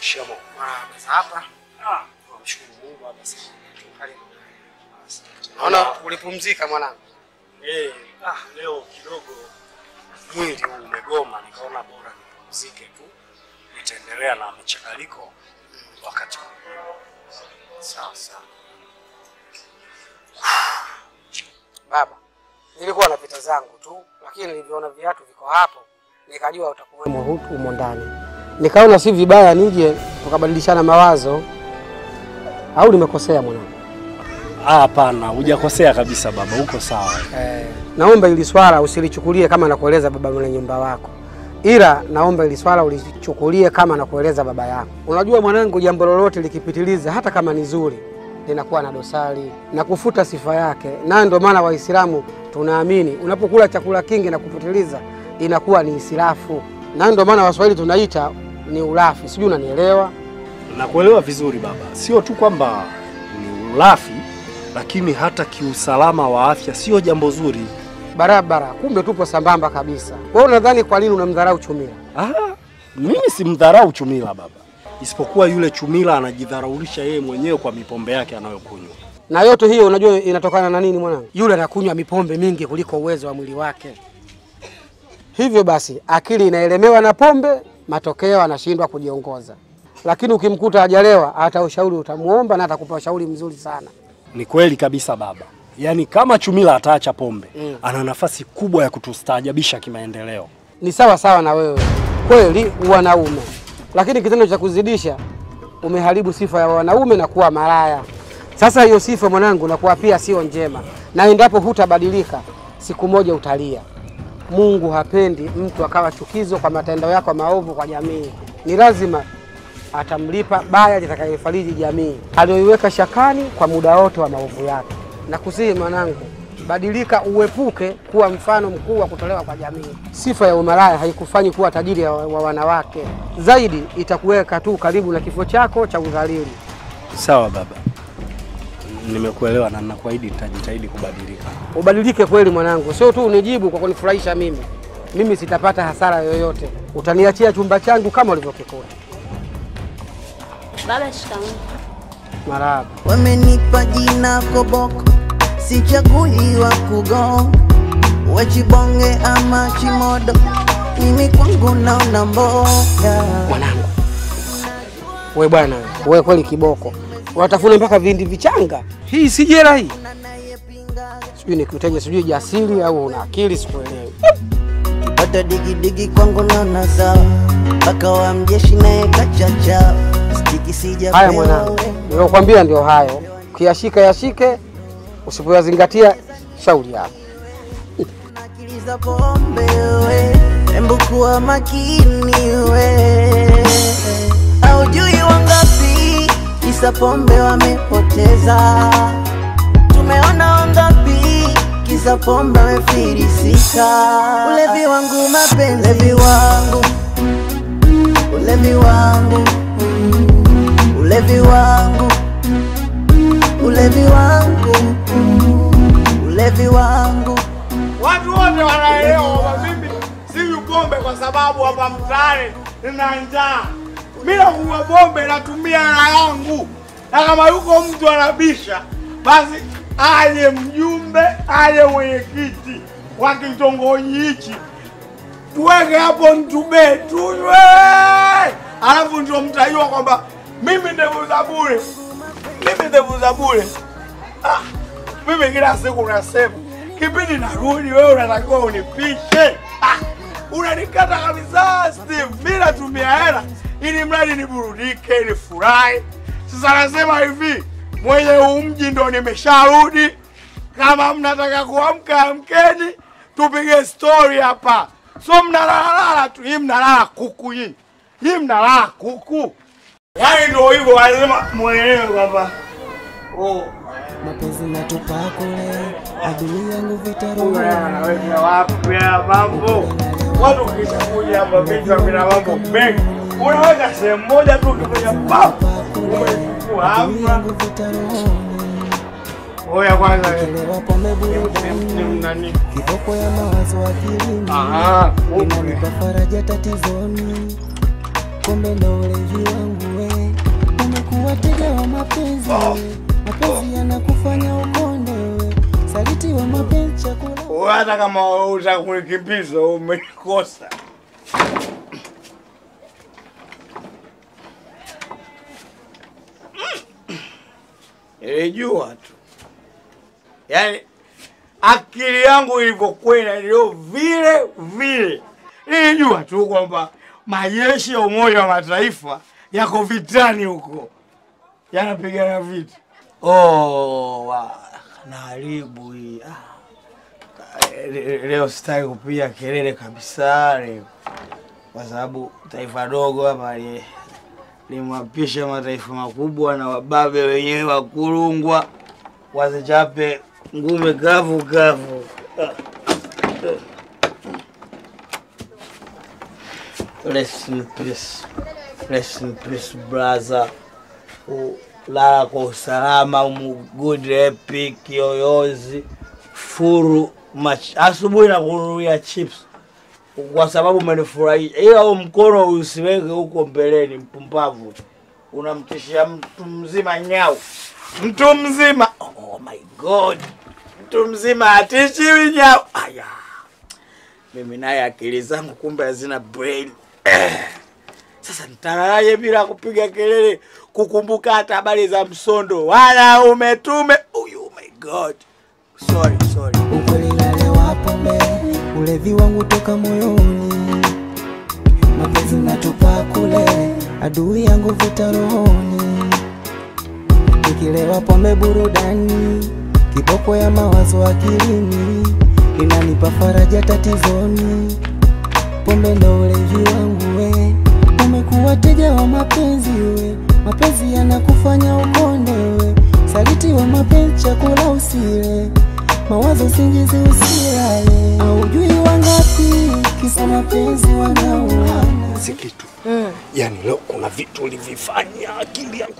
Shamo. Marahaba. Hapa. Ah, namshukuru Mungu hapa sasa. Karibu. Naona ulipumzika mwanangu. Eh, ah, leo kidogo mwili umegoma, nikaona bora nipumzike tu, nitaendelea na mchakaliko wakati. Sawa sawa. Baba, nilikuwa na pita zangu tu, lakini nilivyoona viatu viko hapo, nikajua utakuwemo huku humo ndani. Nikaona si vibaya nije tukabadilishana mawazo, au nimekosea mwanangu? Ah, Hapana, hujakosea kabisa baba, uko sawa. Eh, naomba ili swala usilichukulie kama nakueleza baba mwenye nyumba wako, ila naomba ili swala ulichukulie kama nakueleza baba yako. Unajua mwanangu, jambo lolote likipitiliza, hata kama ni zuri, linakuwa na dosari na kufuta sifa yake, na ndio maana Waislamu tunaamini unapokula chakula kingi na kupitiliza inakuwa ni isilafu, na ndio maana Waswahili tunaita ni ulafi. Sijui unanielewa? Nakuelewa vizuri baba, sio tu kwamba ni ulafi, lakini hata kiusalama wa afya sio jambo zuri. Barabara, kumbe tupo sambamba kabisa. Wewe unadhani kwa nini unamdharau Chumila? Ah, mimi simdharau Chumila baba, isipokuwa yule Chumila anajidharaulisha yeye mwenyewe kwa mipombe yake anayokunywa. Na yote hiyo unajua inatokana na nini mwanangu? Yule anakunywa mipombe mingi kuliko uwezo wa mwili wake. Hivyo basi akili inaelemewa na pombe, matokeo anashindwa kujiongoza. Lakini ukimkuta hajalewa, hata ushauri utamuomba na atakupa ushauri mzuri sana. Ni kweli kabisa baba, yaani kama Chumila ataacha pombe Mm. ana nafasi kubwa ya kutustaajabisha kimaendeleo. Ni sawa sawa na wewe, kweli wanaume, lakini kitendo cha kuzidisha umeharibu sifa ya wanaume na kuwa malaya. Sasa hiyo sifa mwanangu, nakuwa pia sio njema, na endapo hutabadilika, siku moja utalia. Mungu hapendi mtu akawa chukizo kwa matendo yako maovu kwa jamii. Ni lazima atamlipa baya litakayofariji jamii aliyoiweka shakani kwa muda wote wa maovu yake. Na kusihi mwanangu, badilika, uepuke kuwa mfano mkuu wa kutolewa kwa jamii. Sifa ya umalaya haikufanyi kuwa tajiri wa wanawake, zaidi itakuweka tu karibu na kifo chako cha udhalili. Sawa baba, nimekuelewa na ninakuahidi nitajitahidi kubadilika. Ubadilike kweli mwanangu, sio tu unijibu kwa kunifurahisha mimi. Mimi sitapata hasara yoyote, utaniachia chumba changu kama ulivyokikuta. Baba, shikamoo. Marahaba. Wamenipa jina koboko, sichaguliwa kugonga, wechibonge ama chimodo, mimi kwangu naona mboga. Mwanangu we bwana, we kweli kiboko, watafuna mpaka vindi vichanga. Hii si jela hii, sijui nikuiteje, sijui jasiri au una akili, sikuelewi. Kipata digidigi kwangu naona sawa, mpaka wa mjeshi naye kachacha, Haya mwanangu, nilokwambia ndio hayo, kiyashika yashike, usipoyazingatia shauri yako. pombe we, embu kuwa makini we, aujui wangapi kisa pombe wamepoteza, tumeona wangapi kisa pombe wamefirisika. Ulevi wangu mapenzi, ulevi wangu, ulevi wangu, ulevi wangu, ulevi wangu, ulevi wangu. Watu wote wanaelewa kwamba mimi sinywi pombe kwa sababu hapa mtaani nina njaa. Mimi nakunywa pombe natumia hela yangu, na kama yuko mtu anabisha, basi aje mjumbe, aje mwenyekiti wa kitongoji hichi, tuweke hapo ntube tunywe, alafu ndio mtajua kwamba mimi ndevu za bure, mimi ndevu za bure. Ah, mimi kila siku nasema kipindi narudi, wewe unatakiwa unipishe. Ah, unanikata kabisa Steve. Mimi natumia hela ili mradi niburudike, nifurahi. Sasa nasema hivi, mwenye huu mji ndo nimesharudi. Kama mnataka kuamka, amkeni tupige story hapa, so mnalalalala tu. Hii mnalala kuku, hii hii mnalala kuku. Yaani ndio hivyo, lazima mwelewe kwamba oh, mapenzi natupa kule, adili yangu Unaweka wapi mambo? Watu ukishakuja hapa vichwa vina mambo mengi, unaweka sehemu moja tu, ukifanya pap umechukua hapa. Oya kwanza, kiboko ya mawazo akilini, inanipa faraja tatizoni, kumbe ndo ulevi wangu we, umekuwa tega wa mapenzi mapenzi yanakufanya ukonde we, saliti wa mapenzi chakula hata kama utakunikimbiza umekosa. Nilijua tu, yaani akili yangu ilivyokwenda ndio vile vile. Nilijua tu kwamba majeshi ya Umoja wa Mataifa yako vitani huko, yanapigana vita. Oh, naharibu hii ah. Leo sitaki kupiga kelele kabisa leo, kwa sababu taifa dogo hapa limwapisha mataifa makubwa na wababe wenyewe wakulungwa wazichape ngume kavu kavu. Rest in peace. Rest in peace brother. Ulala kwa usalama, umu good epic yoyozi furu mach. Asubuhi na kununulia chips kwa sababu umenifurahisha, ila huo mkono usiweke huko mbeleni, mpumbavu. Unamtishia mtu mzima nyau, mtu mzima. Oh my god, mtu mzima atishiwi nyau. Aya, mimi naye akili zangu kumbe hazina brain. Sasa nitalalaje bila kupiga kelele, kukumbuka hata habari za msondo wala umetume. Uyu, oh my god, sorry sorry. Ulevi wangu toka moyoni, mapenzi natupa kule, adui yangu vita rohoni. Nikilewa pombe burudani, kiboko ya mawazo akilini, inanipa faraja tatizoni. Pombe ndo ulevi wangu we, umekuwa teja wa mapenzi we, mapenzi yanakufanya ukonde we, saliti wa mapenzi chakula usile mawazo singizi usilale, aujui wangapi kisa mapenzi wanaua si kitu yani, leo kuna vitu ulivifanya akili yangu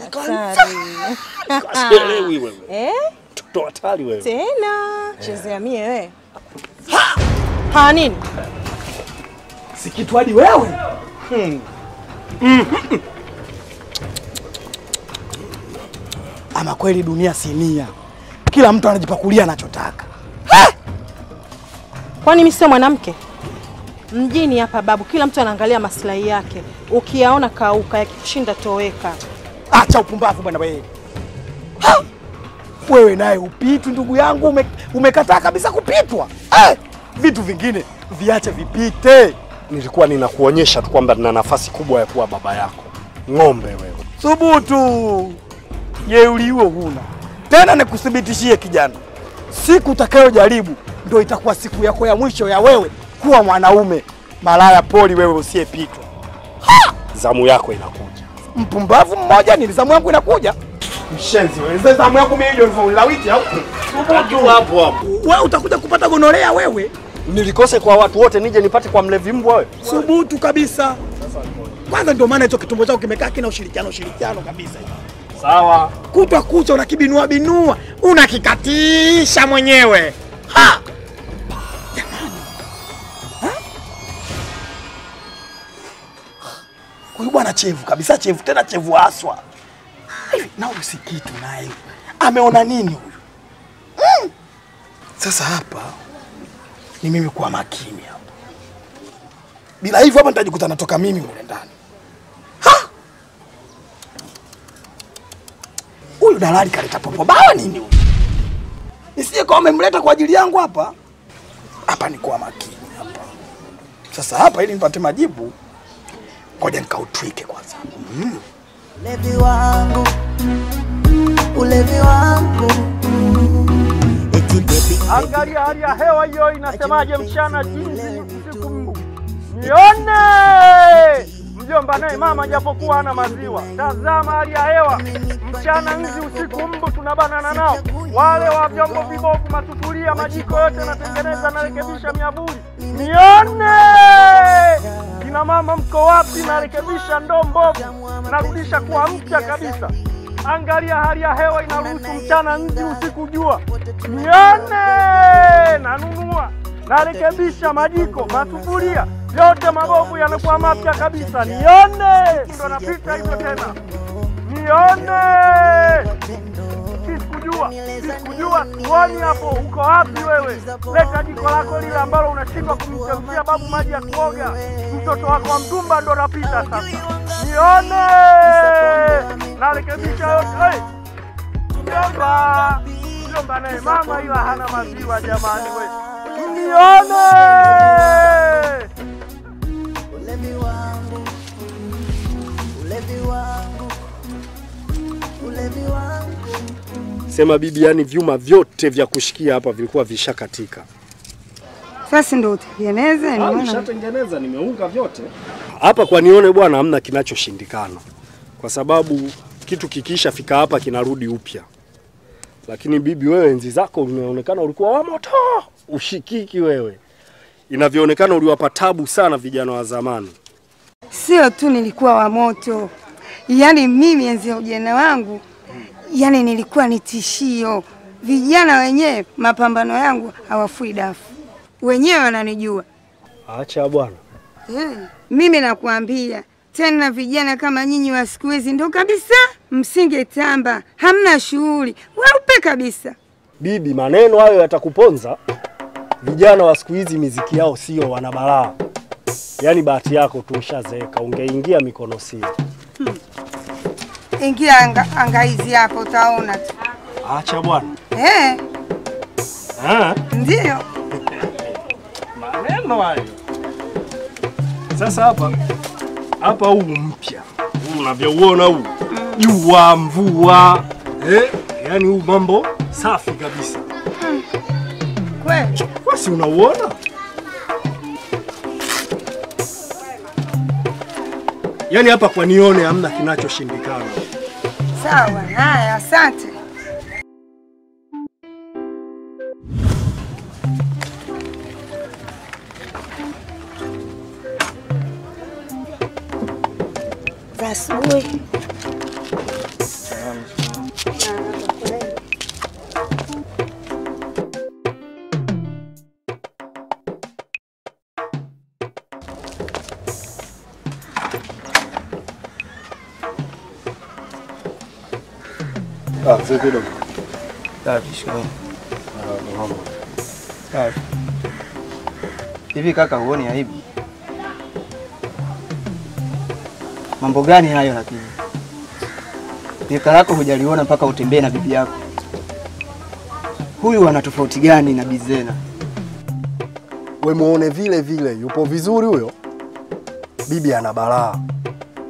kasielewi wewe, Eh? mtoto hatari wewe. Tena chezea mie we. Ha nini? Si kitu hadi wewe hmm. Mhm. Ama kweli dunia sinia, kila mtu anajipakulia anachotaka. Kwani mimi sio mwanamke? Mjini hapa babu, kila mtu anaangalia maslahi yake. Ukiyaona kauka, yakishinda toweka. Acha upumbavu bwana wewe. Wewe naye upitwi ndugu yangu, ume, umekataa kabisa kupitwa. Eh, vitu vingine viache vipite. Nilikuwa ninakuonyesha tu kwamba nina nafasi kubwa ya kuwa baba yako. Ng'ombe wewe. Thubutu, jeuri huo huna tena. Nikuthibitishie kijana, siku utakayojaribu ndio itakuwa siku yako ya mwisho ya wewe kuwa mwanaume. Malaya poli wewe usiyepitwa. Zamu yako inakuja. Mpumbavu mmoja, ni zamu yangu inakuja. Mshenzi wewe, zamu yako mimi ndio nilawiti au? Hapo hapo. Wewe utakuja kupata gonorea wewe. Nilikose kwa watu wote nije nipate kwa mlevi mbwa wewe. Subutu kabisa. Kwanza ndio maana hicho kitumbo chako kimekaa kina ushirikiano ushirikiano kabisa. Sawa. Kutwa kucha unakibinua binua, unakikatisha mwenyewe. Ha! Huyu bwana chevu kabisa, chevu tena chevu haswa. Hivi na huyu si kitu naye. Ameona nini huyu? Mm. Sasa hapa ni mimi kuwa makini hapa. Bila hivyo hapa nitajikuta natoka mimi mule ndani. Huyu dalali kaleta popo bawa nini huyu? Nisije kwa umemleta kwa ajili yangu hapa. Hapa ni kwa makini hapa. Sasa hapa ili nipate majibu, ngoja nikautwike kwanza. Mm. Ulevi wangu, ulevi wangu, eti baby Angalia hali ya hewa hiyo inasemaje mchana jinsi usiku mbu. Nione mjomba naye mama japokuwa ana maziwa. Tazama hali ya hewa mchana nzi, usiku mbu, tunabanana nao. Wale wa vyombo vibovu, masufuria, majiko yote natengeneza, narekebisha miavuli. Nione kina mama, mko wapi? Narekebisha ndoo mbovu, narudisha kuwa mpya kabisa. Angalia hali ya hewa inaruhusu mchana nzi, usiku jua. Nione nanunua, narekebisha majiko, masufuria yote mabovu yanakuwa mapya kabisa. Nione ndo napita hivyo tena, nione Sikujua, sikujua, tuoni hapo. Uko wapi wewe? Leta jiko lako lile ambalo unashindwa kumchemshia babu maji ya kuoga. Mtoto wako wa mtumba ndo napita sasa. Nione narekebisha yote. Mjomba, mjomba naye mama ila hana maziwa jamani, we nione ulevi wangu, ulevi wangu. Sema bibi, yani vyuma vyote vya kushikia hapa vilikuwa vishakatika. Sasa ndio utengeneze. Ah, nishatengeneza, nimeunga vyote hapa kwa nione bwana, hamna kinachoshindikana, kwa sababu kitu kikiisha fika hapa kinarudi upya. Lakini bibi, wewe enzi zako unaonekana ulikuwa wa moto, ushikiki wewe. Inavyoonekana uliwapa tabu sana vijana wa zamani. Sio tu nilikuwa wa moto, yaani mimi enzi ya ujana wangu, yaani nilikuwa ni tishio. Vijana wenyewe mapambano yangu hawafui dafu, wenyewe wananijua. Acha bwana. Mm. Mimi nakuambia tena, vijana kama nyinyi wa siku hizi ndo kabisa msingetamba, hamna shughuli, weupe kabisa. Bibi, maneno hayo yatakuponza. Vijana wa siku hizi miziki yao sio wanabalaa. Yaani bahati yako tu ushazeeka, ungeingia mikono sio. Ingia anga, anga hizi hapo utaona tu. Acha bwana. Eh, Ah, ndio maneno hayo. Sasa hapa hapa huu mpya huu unavyouona huu jua mvua eh, yaani huu mambo safi kabisa. kweli. Basi unauona? Yaani hapa kwa nione hamna kinachoshindikana. Sawa, haya, asante. za asubuhi. Ah? Safi. Safi. Hivi kaka, huoni aibu? Mambo gani hayo lakini? Pika lako hujaliona mpaka utembee na bibi yako. Huyu ana tofauti gani na Bizena? We muone vile vile, yupo vizuri huyo. Bibi ana balaa.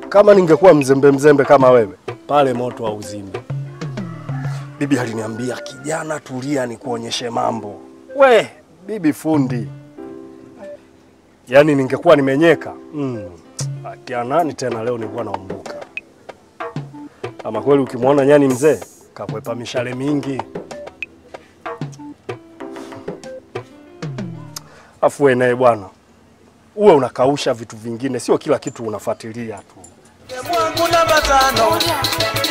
Kama ningekuwa mzembe mzembe kama wewe, pale moto hauzimi. Bibi aliniambia kijana, tulia nikuonyeshe mambo. We, bibi fundi. Yaani ningekuwa nimenyeka mm. Akia nani tena leo nilikuwa naumbuka. Ama kweli ukimwona nyani mzee kakwepa mishale mingi. Afu wewe naye bwana, uwe unakausha vitu vingine, sio kila kitu unafuatilia tu. Mwangu namba tano,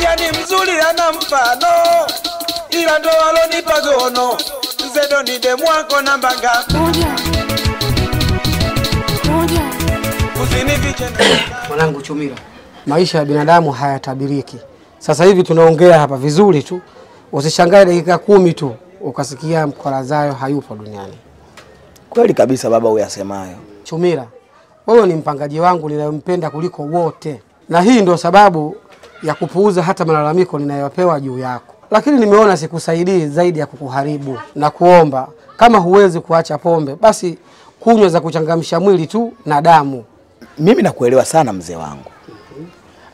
yani mzuri ana mfano, ila ndo alonipa gono. zedo ni demu wako namba ngapi? Mwanangu Chumira, maisha ya binadamu hayatabiriki. Sasa hivi tunaongea hapa vizuri tu, usishangae dakika kumi tu ukasikia Mkwarazayo hayupo duniani. Kweli kabisa baba uyasemayo. Chumira, wewe ni mpangaji wangu ninayompenda kuliko wote, na hii ndio sababu ya kupuuza hata malalamiko ninayopewa juu yako, lakini nimeona sikusaidii zaidi ya kukuharibu na kuomba, kama huwezi kuacha pombe, basi kunywa za kuchangamsha mwili tu na damu. Mimi nakuelewa sana mzee wangu,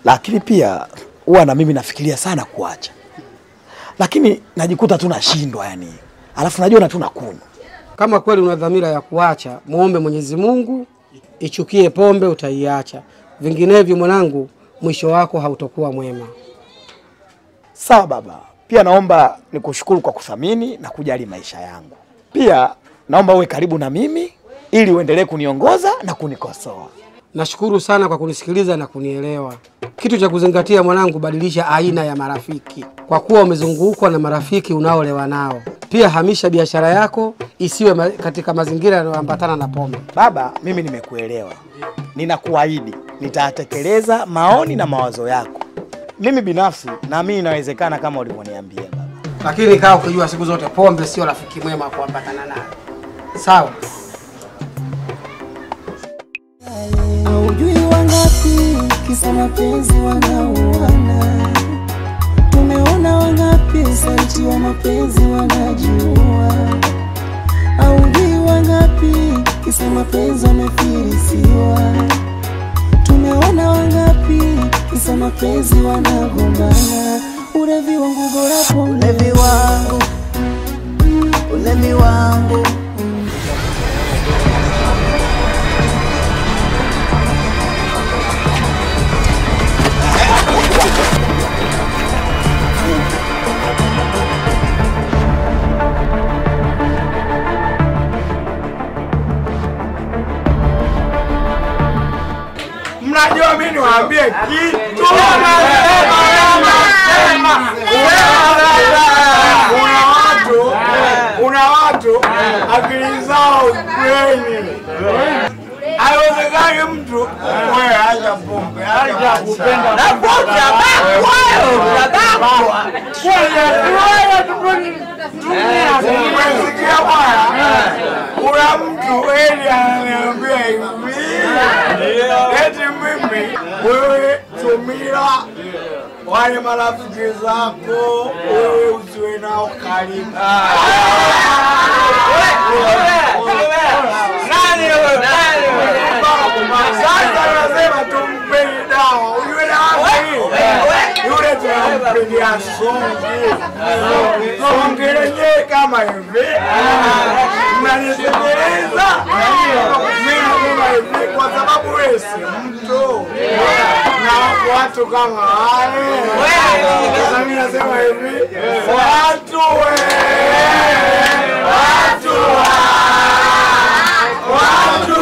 lakini pia huwa na mimi nafikiria sana kuacha, lakini najikuta tu nashindwa yani, alafu najiona tu nakunywa. Kama kweli una dhamira ya kuacha, muombe Mwenyezi Mungu, ichukie pombe, utaiacha. Vinginevyo mwanangu, mwisho wako hautokuwa mwema. Sawa baba, pia naomba nikushukuru kwa kuthamini na kujali maisha yangu. Pia naomba uwe karibu na mimi ili uendelee kuniongoza na kunikosoa. Nashukuru sana kwa kunisikiliza na kunielewa. Kitu cha kuzingatia mwanangu, badilisha aina ya marafiki, kwa kuwa umezungukwa na marafiki unaolewa nao. Pia hamisha biashara yako isiwe katika mazingira yanayoambatana na pombe. Baba, mimi nimekuelewa, ninakuahidi nitatekeleza maoni na mawazo yako. Mimi binafsi naamini inawezekana kama ulivyoniambia baba. Lakini kaa ukijua siku zote pombe sio rafiki mwema kuambatana naye. Sawa? Aujui wangapi kisa mapenzi wanauana, tumeona wangapi saliti wa mapenzi wanajua. aujui wangapi kisa mapenzi wamefirisiwa, tumeona wangapi? Kisa mapenzi wanagombana. Ulevi wangu gora pombe, ulevi wangu, ulevi wangu Mnajua mimi niwaambie kitu. Kuna watu, kuna watu akili zao kwenye haiwezekani mtu wewe acha pombe, acha kupenda na pombe Umesikia bwana? Kuna mtu eli ananiambia hivi eti mimi wewe tumia wale marafiki zako wewe usiwe nao karibu. Nani wewe? Nani wewe? Sasa unasema tumpeni dawa, ujue dawa hii yule tunampigia songe, songe lenyewe kama hivi, mnanisikiliza? Mimi hivi kwa sababu wewe si mtu na watu kama wale. Sasa nasema hivi, watu we, watu wa, watu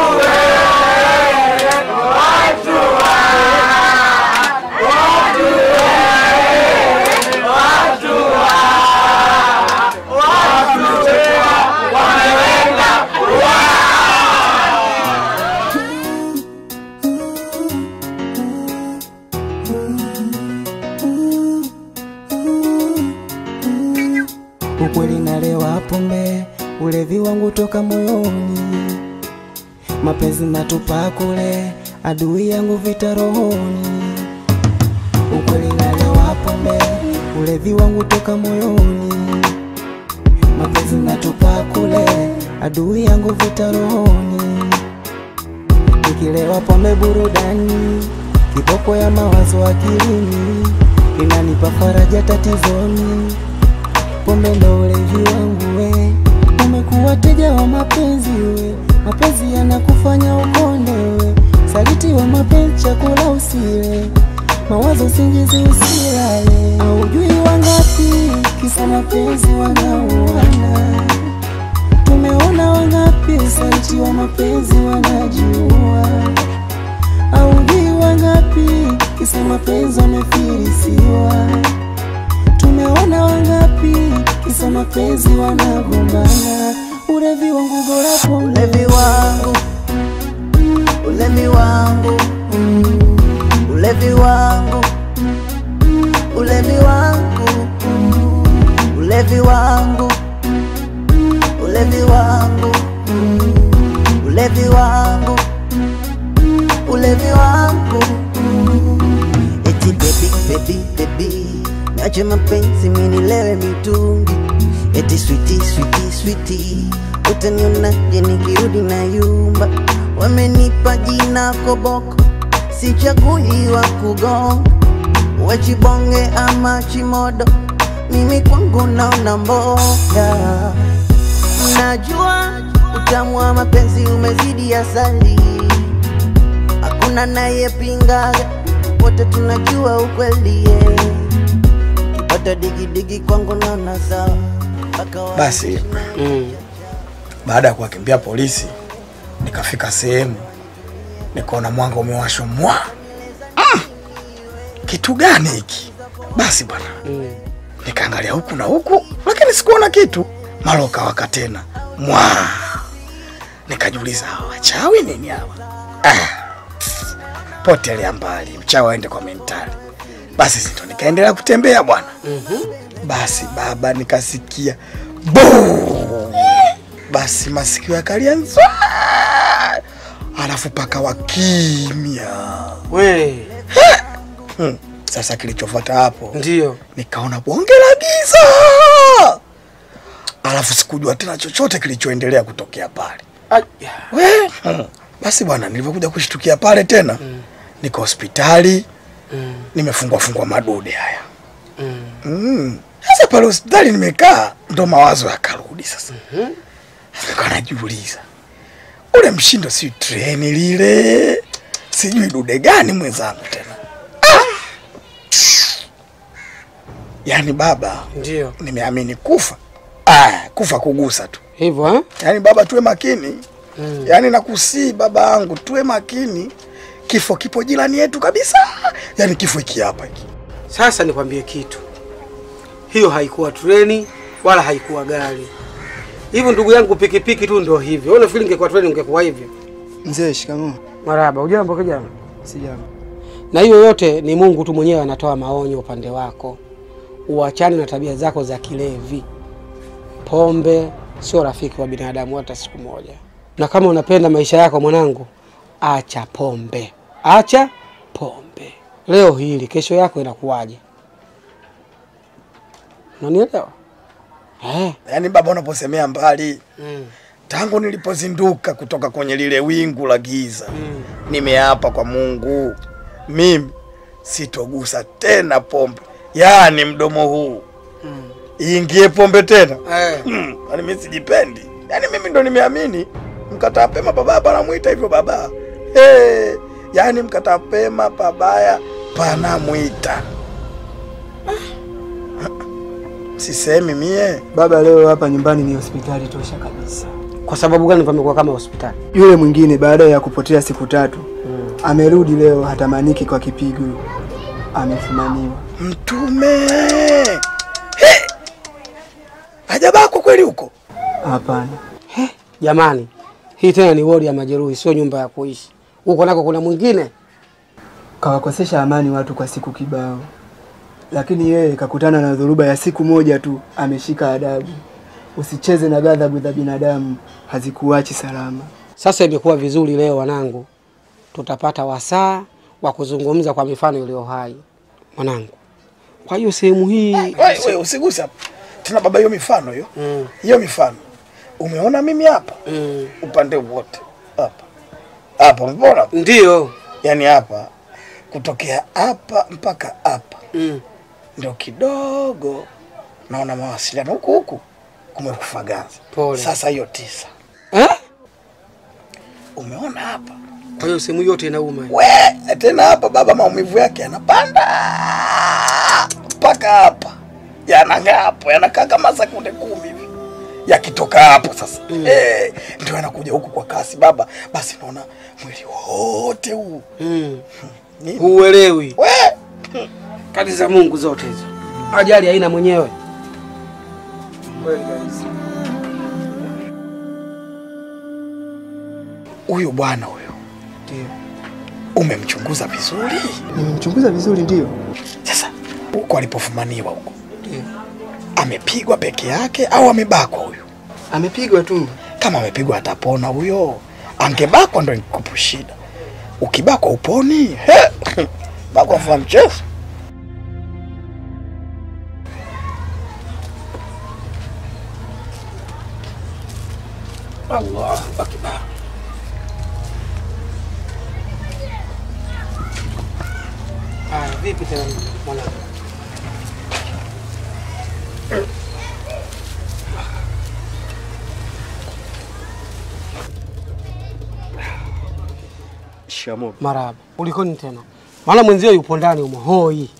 utamu wa mapenzi umezidi asali, hakuna nayepinga, wote tunajua ukweli. Kipata digidigi kwangu naona sawa Basi mm. Basi baada ya kuwakimbia polisi, nikafika sehemu nikaona mwanga umewashwa mwa. Mm! Kitu gani hiki? Basi bwana, nikaangalia huku na huku, lakini sikuona kitu. Mara ukawaka tena mwa, nikajiuliza hawa wachawi nini hawa? Ah, potelea mbali, mchawi aende kwa mentali. Basi sito nikaendelea kutembea bwana. mm -hmm. Basi baba, nikasikia Buu! basi masikio yakalia nzwa, alafu paka kimya. We Hmm. Sasa kilichofuata hapo ndio nikaona bonge la giza, alafu sikujua tena chochote kilichoendelea kutokea pale. We, hmm. Basi bwana, nilivyokuja kushtukia pale tena niko hospitali nimefungwa fungwa madude haya. Mm. Sasa pale hospitali nimekaa, ndo mawazo yakarudi sasa. Nikawa najiuliza ule mshindo, si treni lile, sijui dude gani mwenzangu tena. Ah! Yaani baba, ndio. nimeamini kufa. Aya, kufa kugusa tu hivyo eh? Yaani baba, tuwe makini Mm. yaani nakusii baba yangu, tuwe makini. Kifo kipo jirani yetu kabisa, yaani kifo iki hapa hiki. Sasa nikwambie kitu, hiyo haikuwa treni wala haikuwa gari. Hivyo ndugu yangu, pikipiki tu ndio hivyo. Wewe unafikiri ingekuwa treni ungekuwa hivyo? Mzee, shikamoo. Marahaba, ujambo kijana? Sijambo. Na hiyo yote ni Mungu tu mwenyewe anatoa maonyo upande wako, uachane na tabia zako za kilevi. Pombe sio rafiki wa binadamu hata siku moja, na kama unapenda maisha yako mwanangu, acha pombe, acha pombe. Leo hili, kesho yako inakuwaje? Unanielewa? Eh. Yaani baba, unaposemea mbali Mm. tangu nilipozinduka kutoka kwenye lile wingu la giza mm. nimeapa kwa Mungu, mimi sitogusa tena pombe, yaani mdomo huu iingie pombe tena. Eh. Mm, Yaani mimi sijipendi, yani mimi ndo nimeamini mkataa pema pabaya panamwita hivyo baba. Hey, yani mkataa pema pabaya panamwita. Sisemi mie Baba, leo hapa nyumbani ni hospitali tosha kabisa. Kwa sababu gani pamekuwa kama hospitali? Yule mwingine baada ya kupotea siku tatu hmm, amerudi leo, hatamaniki kwa kipigo, amefumaniwa. Mtume! Hajabako kweli huko? Hapana. Jamani, hii tena ni wodi ya majeruhi, sio nyumba ya kuishi. Huko nako kuna mwingine Kawakosesha amani watu kwa siku kibao, lakini yeye kakutana na dhoruba ya siku moja tu, ameshika adabu. Usicheze na ghadhabu za binadamu, hazikuachi salama. Sasa imekuwa vizuri leo wanangu, tutapata wasaa wa kuzungumza kwa mifano iliyo hai mwanangu. Kwa hiyo sehemu hii Wewe we, usiguse hapo tena baba, hiyo mifano hiyo hiyo mm. mifano umeona mimi hapa mm. upande wote hapa hapa, mbona ndio yani hapa kutokea hapa mpaka hapa mm. ndio kidogo naona mawasiliano huku huku kumekufa ganzi. Pole. Sasa hiyo tisa eh? umeona hapa Kwa hiyo sehemu yote inauma. we tena hapa baba, maumivu yake yanapanda mpaka hapa, yanang'aa hapo, yanakaa kama sekunde kumi hivi. Yakitoka hapo sasa mm. eh, ndio yanakuja huku kwa kasi baba, basi naona mwili wote huu Mm. Huelewi. we Kadi za Mungu zote hizo. Ajali haina mwenyewe. Kweli kabisa. huyu bwana huyo, Ndio. umemchunguza vizuri? Nimemchunguza vizuri, ndio. Sasa huko alipofumaniwa huko Amepigwa peke yake au amebakwa huyu? Amepigwa tu. Kama amepigwa atapona huyo. Angebakwa ndo ikupu shida. Ukibakwa uponi He! bakwa fa mchezo. Allahu akbar. Ah, vipi tena mwanangu? Shikamoo. Marahaba. Ulikoni tena? Maana mwenzio yupo ndani umo hoi.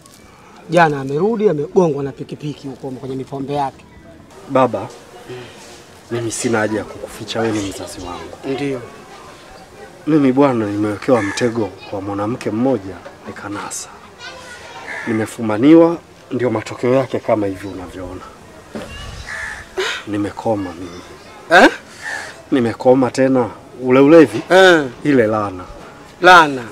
Jana amerudi amegongwa na pikipiki huko kwenye mipombe yake. Baba, mimi sina haja ya kukuficha, wewe ni mzazi wangu. Ndio. Mimi bwana, nimewekewa mtego kwa mwanamke mmoja nikanasa, nimefumaniwa, ndio matokeo yake kama hivi unavyoona. Nimekoma mimi eh? Nimekoma tena, ule ulevi eh. ile lana Lana.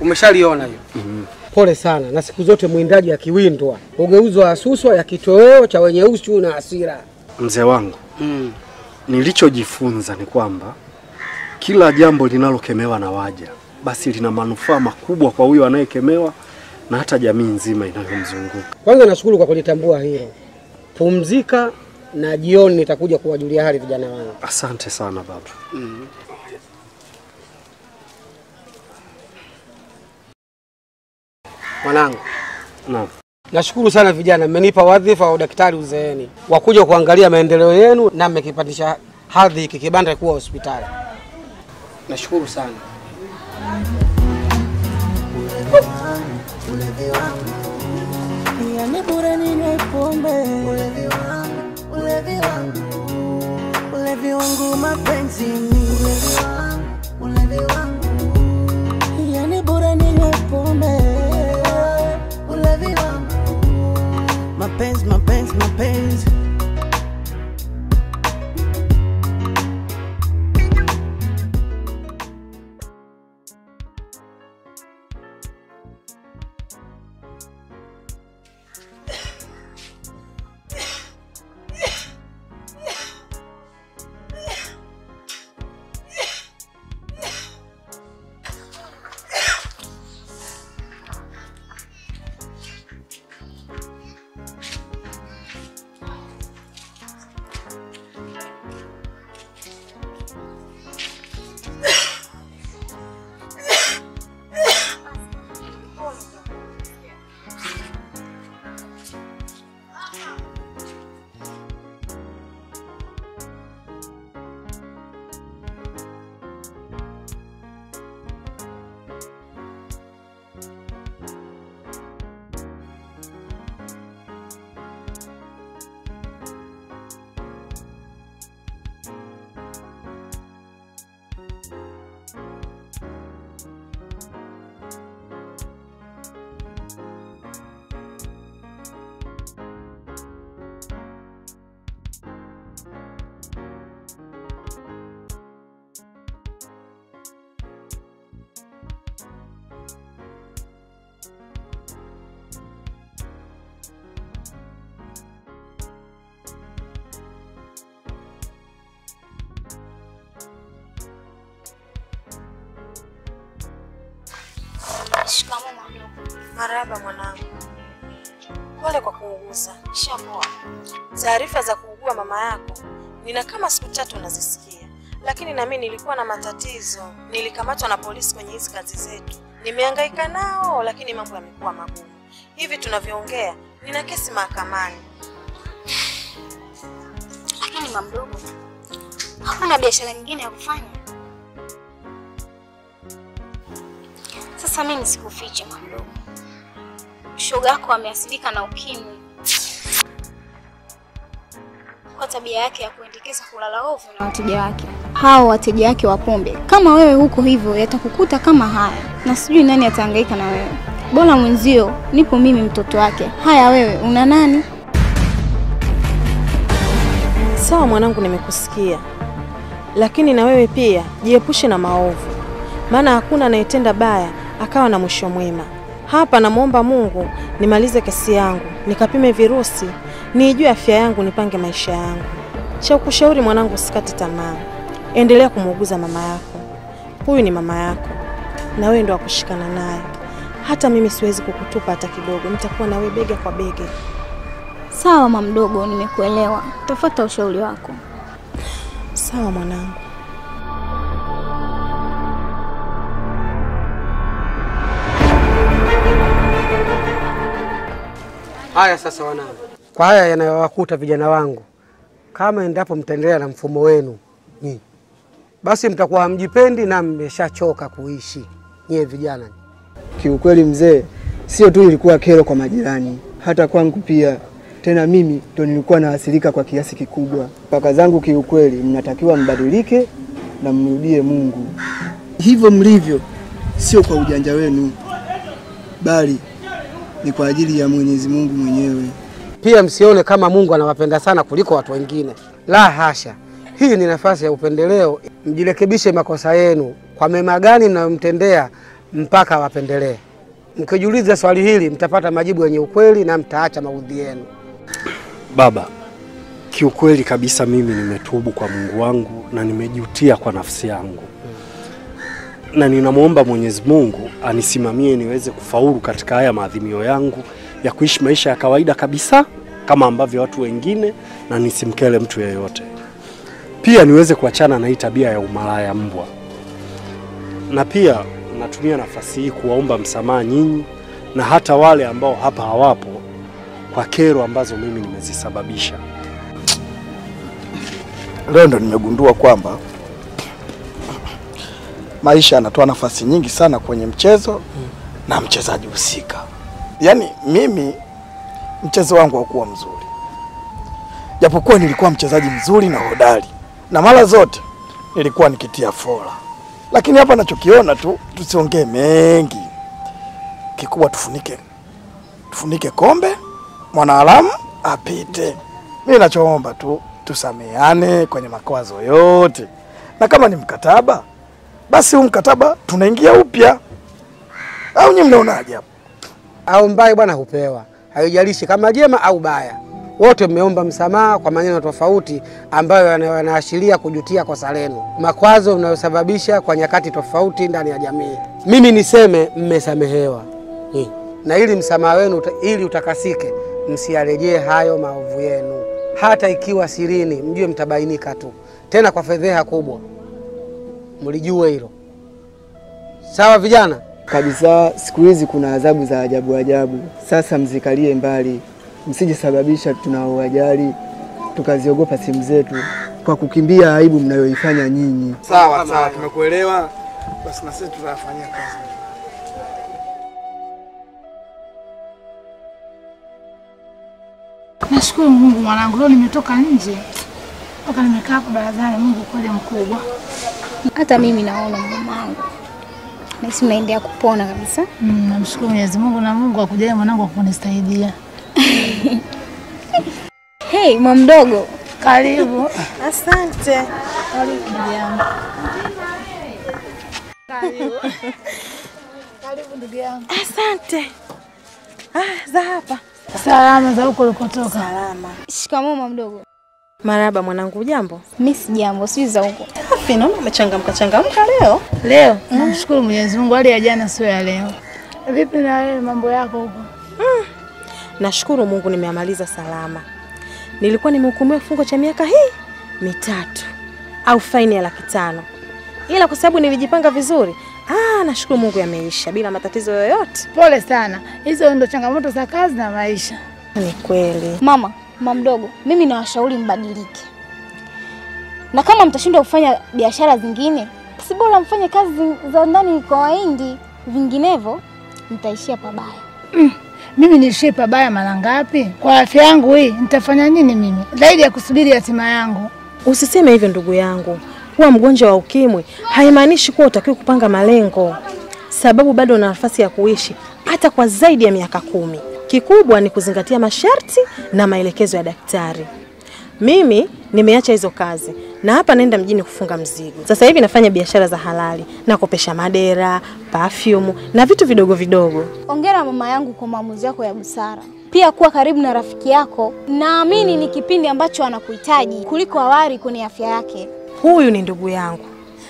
Umeshaliona hiyo? mm. Pole sana, na siku zote mwindaji akiwindwa ugeuzwa asuswa ya kitoweo cha wenye uchu na hasira. Mzee wangu Mm. nilichojifunza ni kwamba kila jambo linalokemewa na waja basi lina manufaa makubwa kwa huyo anayekemewa na hata jamii nzima inayomzunguka. Kwanza nashukuru kwa kulitambua hilo. Pumzika na jioni nitakuja kuwajulia hali vijana wangu. Asante sana baba. Mm. Mwanangu, Naam. nashukuru sana vijana, mmenipa wadhifa wa udaktari uzeeni wa kuja kuangalia maendeleo yenu na mmekipandisha hadhi hiki kibanda kuwa hospitali. Nashukuru sana. Ninywe pombe Ulevi wangu, ulevi wangu mapenzi na na matatizo. Nilikamatwa na polisi kwenye hizi kazi zetu, nimehangaika nao, lakini mambo yamekuwa magumu. Hivi tunavyoongea, nina kesi mahakamani. Lakini mamdogo, hakuna biashara nyingine ya kufanya? Sasa mimi nisikufiche mamdogo, shoga yako ameasibika na ukimwi kwa tabia yake ya kuendekeza kulala ovyo na wateja wake. Hao wateja wake wa pombe, kama wewe huko hivyo, yatakukuta kama haya, na sijui nani atahangaika na wewe. Bora mwenzio, nipo mimi mtoto wake. Haya, wewe una nani? Sawa mwanangu, nimekusikia, lakini na wewe pia jiepushe na maovu, maana hakuna anayetenda baya akawa na mwisho mwema. Hapa namwomba Mungu nimalize kesi yangu, nikapime virusi, niijue afya yangu, nipange maisha yangu. Cha kushauri mwanangu, usikate tamaa, endelea kumuuguza mama yako. Huyu ni mama yako na wewe ndo wakushikana naye. Hata mimi siwezi kukutupa hata kidogo, nitakuwa na wewe bega kwa bega. Sawa mama mdogo, nimekuelewa. tafuta ushauri wako. Sawa mwanangu. Haya sasa, wanangu, kwa haya yanayowakuta vijana wangu, kama endapo mtaendelea na mfumo wenu nyinyi, basi mtakuwa hamjipendi na mmeshachoka kuishi nyie vijana. Kiukweli mzee, sio tu ilikuwa kero kwa majirani, hata kwangu pia. Tena mimi ndo nilikuwa naathirika kwa kiasi kikubwa. Kaka zangu, kiukweli mnatakiwa mbadilike na mrudie Mungu. Hivyo mlivyo sio kwa ujanja wenu, bali ni kwa ajili ya Mwenyezi Mungu mwenyewe. Pia msione kama Mungu anawapenda sana kuliko watu wengine, la hasha. Hii ni nafasi ya upendeleo. Mjirekebishe makosa yenu, kwa mema gani mnayomtendea mpaka wapendelee. Mkijiuliza swali hili, mtapata majibu yenye ukweli na mtaacha maudhi yenu. Baba, kiukweli kabisa mimi nimetubu kwa Mungu wangu na nimejutia kwa nafsi yangu, na ninamwomba Mwenyezi Mungu anisimamie niweze kufaulu katika haya maadhimio yangu ya kuishi maisha ya kawaida kabisa kama ambavyo watu wengine, na nisimkele mtu yeyote. Pia niweze kuachana na hii tabia ya umalaya mbwa, na pia natumia nafasi hii kuwaomba msamaha nyinyi na hata wale ambao hapa hawapo kwa kero ambazo mimi nimezisababisha. Leo ndo nimegundua kwamba maisha yanatoa nafasi nyingi sana kwenye mchezo na mchezaji husika. Yaani mimi mchezo wangu haukuwa mzuri, japokuwa nilikuwa mchezaji mzuri na hodari, na mara zote nilikuwa nikitia fora, lakini hapa nachokiona tu, tusiongee mengi, kikubwa tufunike, tufunike kombe, mwanaalamu apite. Mimi nachoomba tu tusameane kwenye makwazo yote, na kama ni mkataba basi huu mkataba tunaingia upya, au nyi mnaonaje hapo? au mbaya bwana hupewa, haijalishi kama jema au baya. Wote mmeomba msamaha kwa maneno tofauti ambayo yana- yanaashiria kujutia kosa lenu, makwazo mnayosababisha kwa nyakati tofauti ndani ya jamii. Mimi niseme mmesamehewa, Hmm. na ili msamaha wenu ili utakasike, msiyarejee hayo maovu yenu, hata ikiwa sirini, mjue mtabainika tu, tena kwa fedheha kubwa. Mlijue hilo, sawa vijana? Kabisa, siku hizi kuna adhabu za ajabu ajabu. Sasa mzikalie mbali, msijisababisha tunaowajali tukaziogopa simu zetu kwa kukimbia aibu mnayoifanya nyinyi. Sawa sawa, tumekuelewa. Basi na sisi tutafanyia kazi. Nashukuru Mungu mwanangu, leo nimetoka nje mpaka nimekaa hapo barazani. Mungu kweli mkubwa. Hata mimi naona mamangu nahisi unaendelea kupona kabisa. Mm, namshukuru Mwenyezi Mungu na Mungu akujalie mwanangu kwa kunisaidia. Hey, mwa mdogo, Karibu. Asante. Karibu ndugu yangu. Karibu. Karibu ndugu yangu. Asante. Ah, za hapa. Salama za huko ulikotoka. Salama. shikamoo mwa mdogo. Maraba mwanangu, jambo? Mimi si jambo, sijui za huko. Safi, naona umechangamka changamka leo. Leo namshukuru Mwenyezi Mungu, hali ya jana sio ya leo. Vipi na wewe mambo yako huko? Nashukuru Mungu nimeamaliza salama. Nilikuwa nimehukumiwa kifungo cha miaka hii mitatu au faini ya laki tano, ila kwa sababu nilijipanga vizuri, ah, nashukuru Mungu yameisha bila matatizo yoyote. Pole sana, hizo ndo changamoto za kazi na maisha. Ni kweli. Mama, mama mdogo, mimi nawashauri mbadilike, na kama mtashindwa kufanya biashara zingine, si bora mfanye kazi za ndani kwa Wahindi, vinginevyo mtaishia pabaya. Mm, mimi niishie pabaya mara ngapi? Kwa afya yangu hii nitafanya nini mimi zaidi ya kusubiri hatima yangu? Usiseme hivyo ndugu yangu. Kuwa mgonjwa wa ukimwi haimaanishi kuwa utakiwa kupanga malengo, sababu bado una nafasi ya kuishi hata kwa zaidi ya miaka kumi. Kikubwa ni kuzingatia masharti na maelekezo ya daktari. Mimi nimeacha hizo kazi na hapa naenda mjini kufunga mzigo. Sasa hivi nafanya biashara za halali, nakopesha madera, perfume na vitu vidogo vidogo. Ongera mama yangu kwa maamuzi yako ya busara. Pia kuwa karibu na rafiki yako, naamini ni kipindi ambacho anakuhitaji kuliko awali kwenye afya yake. Huyu ni ndugu yangu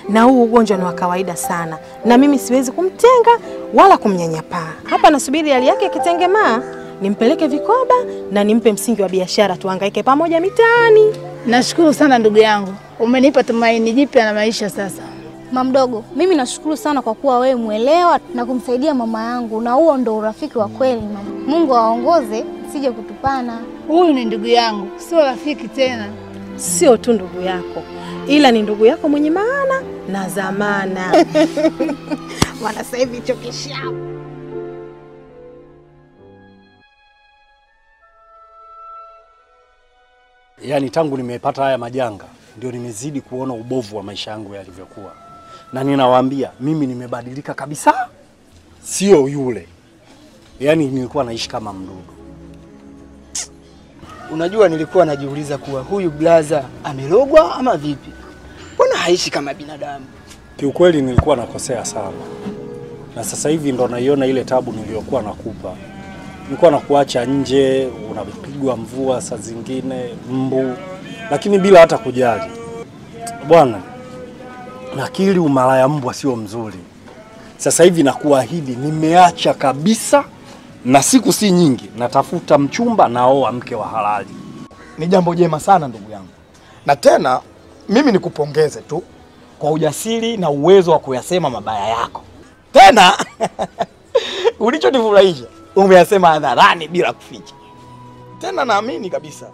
na huu ugonjwa ni wa kawaida sana, na mimi siwezi kumtenga wala kumnyanyapaa. Hapa nasubiri hali yake ikitengemaa, nimpeleke vikoba na nimpe msingi wa biashara, tuhangaike pamoja mitaani. Nashukuru sana ndugu yangu, umenipa tumaini jipya na maisha sasa. Mama mdogo, mimi nashukuru sana kwa kuwa wewe mwelewa na kumsaidia mama yangu, na huo ndo urafiki wa kweli mama. Mungu awaongoze sije kutupana. Huyu ni ndugu yangu, sio rafiki tena. Sio tu ndugu yako, ila ni ndugu yako mwenye maana na zamana. Wana sasa hivi hicho Yaani tangu nimepata haya majanga ndio nimezidi kuona ubovu wa maisha yangu yalivyokuwa, na ninawaambia mimi nimebadilika kabisa, sio yule. Yani nilikuwa naishi kama mdudu. Unajua, nilikuwa najiuliza kuwa huyu blaza amelogwa ama vipi? Mbona haishi kama binadamu? Kiukweli nilikuwa nakosea sana, na sasa hivi ndo naiona ile tabu niliyokuwa nakupa. Nilikuwa nakuacha nje, unapigwa mvua saa zingine, mbu, lakini bila hata kujali. Bwana, Nakili umalaya mbwa sio mzuri. Sasa hivi nakuahidi, nimeacha kabisa, na siku si nyingi natafuta mchumba, naoa mke wa halali. Ni jambo jema sana ndugu yangu, na tena mimi nikupongeze tu kwa ujasiri na uwezo wa kuyasema mabaya yako. Tena ulichonifurahisha umeyasema hadharani bila kuficha. Tena naamini kabisa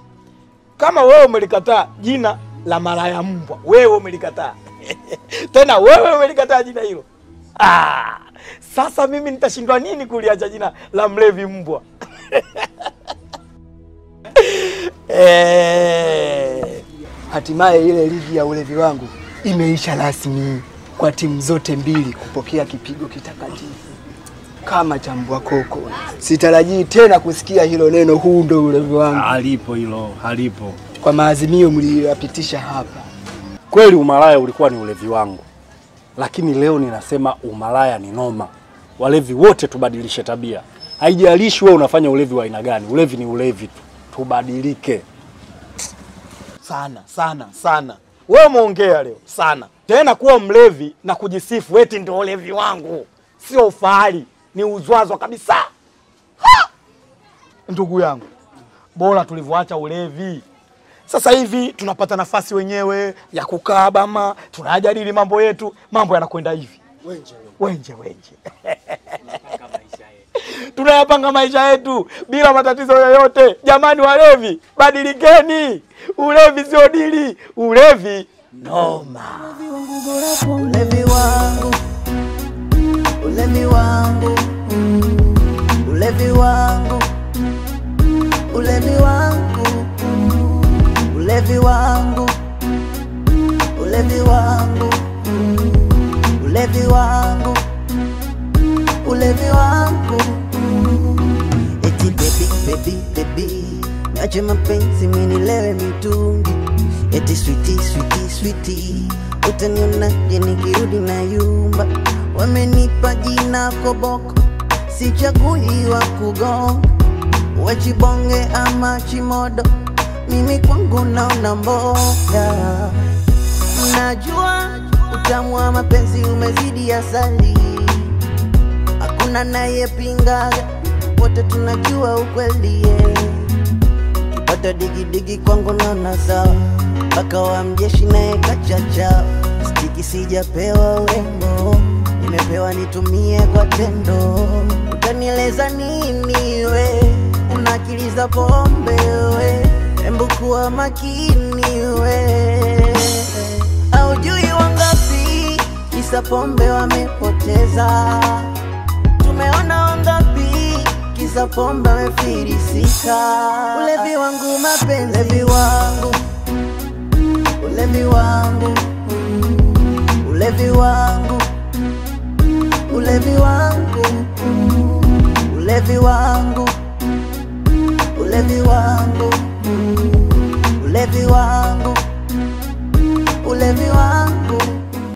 kama wewe umelikataa jina la malaya mbwa, wewe umelikataa tena wewe umelikataa jina hilo. Ah, sasa mimi nitashindwa nini kuliacha jina la mlevi mbwa? Eh, hatimaye ile ligi ya ulevi wangu imeisha rasmi kwa timu zote mbili kupokea kipigo kitakatifu kama chambua koko. Sitarajii tena kusikia hilo neno, huu ndo ulevi wangu, Halipo hilo, halipo. kwa maazimio mliyoyapitisha hapa. Kweli umalaya ulikuwa ni ulevi wangu, lakini leo ninasema umalaya ni noma. Walevi wote tubadilishe tabia, haijalishi wewe unafanya ulevi wa aina gani. Ulevi ni ulevi tu, tubadilike. sana sana sana. Wewe umeongea leo sana tena, kuwa mlevi na kujisifu eti ndio ulevi wangu, sio ufahari, ni uzwazwa kabisa. Ha! Ndugu yangu, bora tulivyoacha ulevi. Sasa hivi tunapata nafasi wenyewe ya kukaa bama, tunajadili mambo yetu, mambo yanakwenda hivi wenje wenje wenje. tunayapanga maisha yetu bila matatizo yoyote. Jamani walevi, badilikeni. Ulevi sio dili, ulevi noma. Ulevi wangu, ulevi wangu, ulevi wangu, ulevi wangu, ulevi wangu, ulevi wangu, ulevi wangu, ulevi wangu. ulevi wangu. Eti baby, baby, baby, niache mapenzi minilewe mitungi. Eti sweetie, sweetie, sweetie, utanionaje nikirudi na yumba? Wamenipa jina koboko, sichagui wa kugonga, wachibonge ama chimodo, mimi kwangu naona mboga. Najua utamu wa mapenzi umezidi asali, hakuna nayepinga, wote tunajua ukweli yeah. Kipata digidigi kwangu naona sawa, mpaka wa mjeshi naye kachacha, stiki sijapewa wembo, nimepewa nitumie kwa tendo. Utanieleza nini we, una akili za pombe we, embu kuwa makini we, aujui wangapi kisa pombe wamepoteza, tumeona wangapi kisa pombe wamefirisika. Ulevi wangu mapenzi, ulevi wangu, ulevi wangu, ulevi wangu, ulevi wangu, ulevi wangu, ulevi wangu, ulevi wangu, ulevi wangu, ulevi wangu.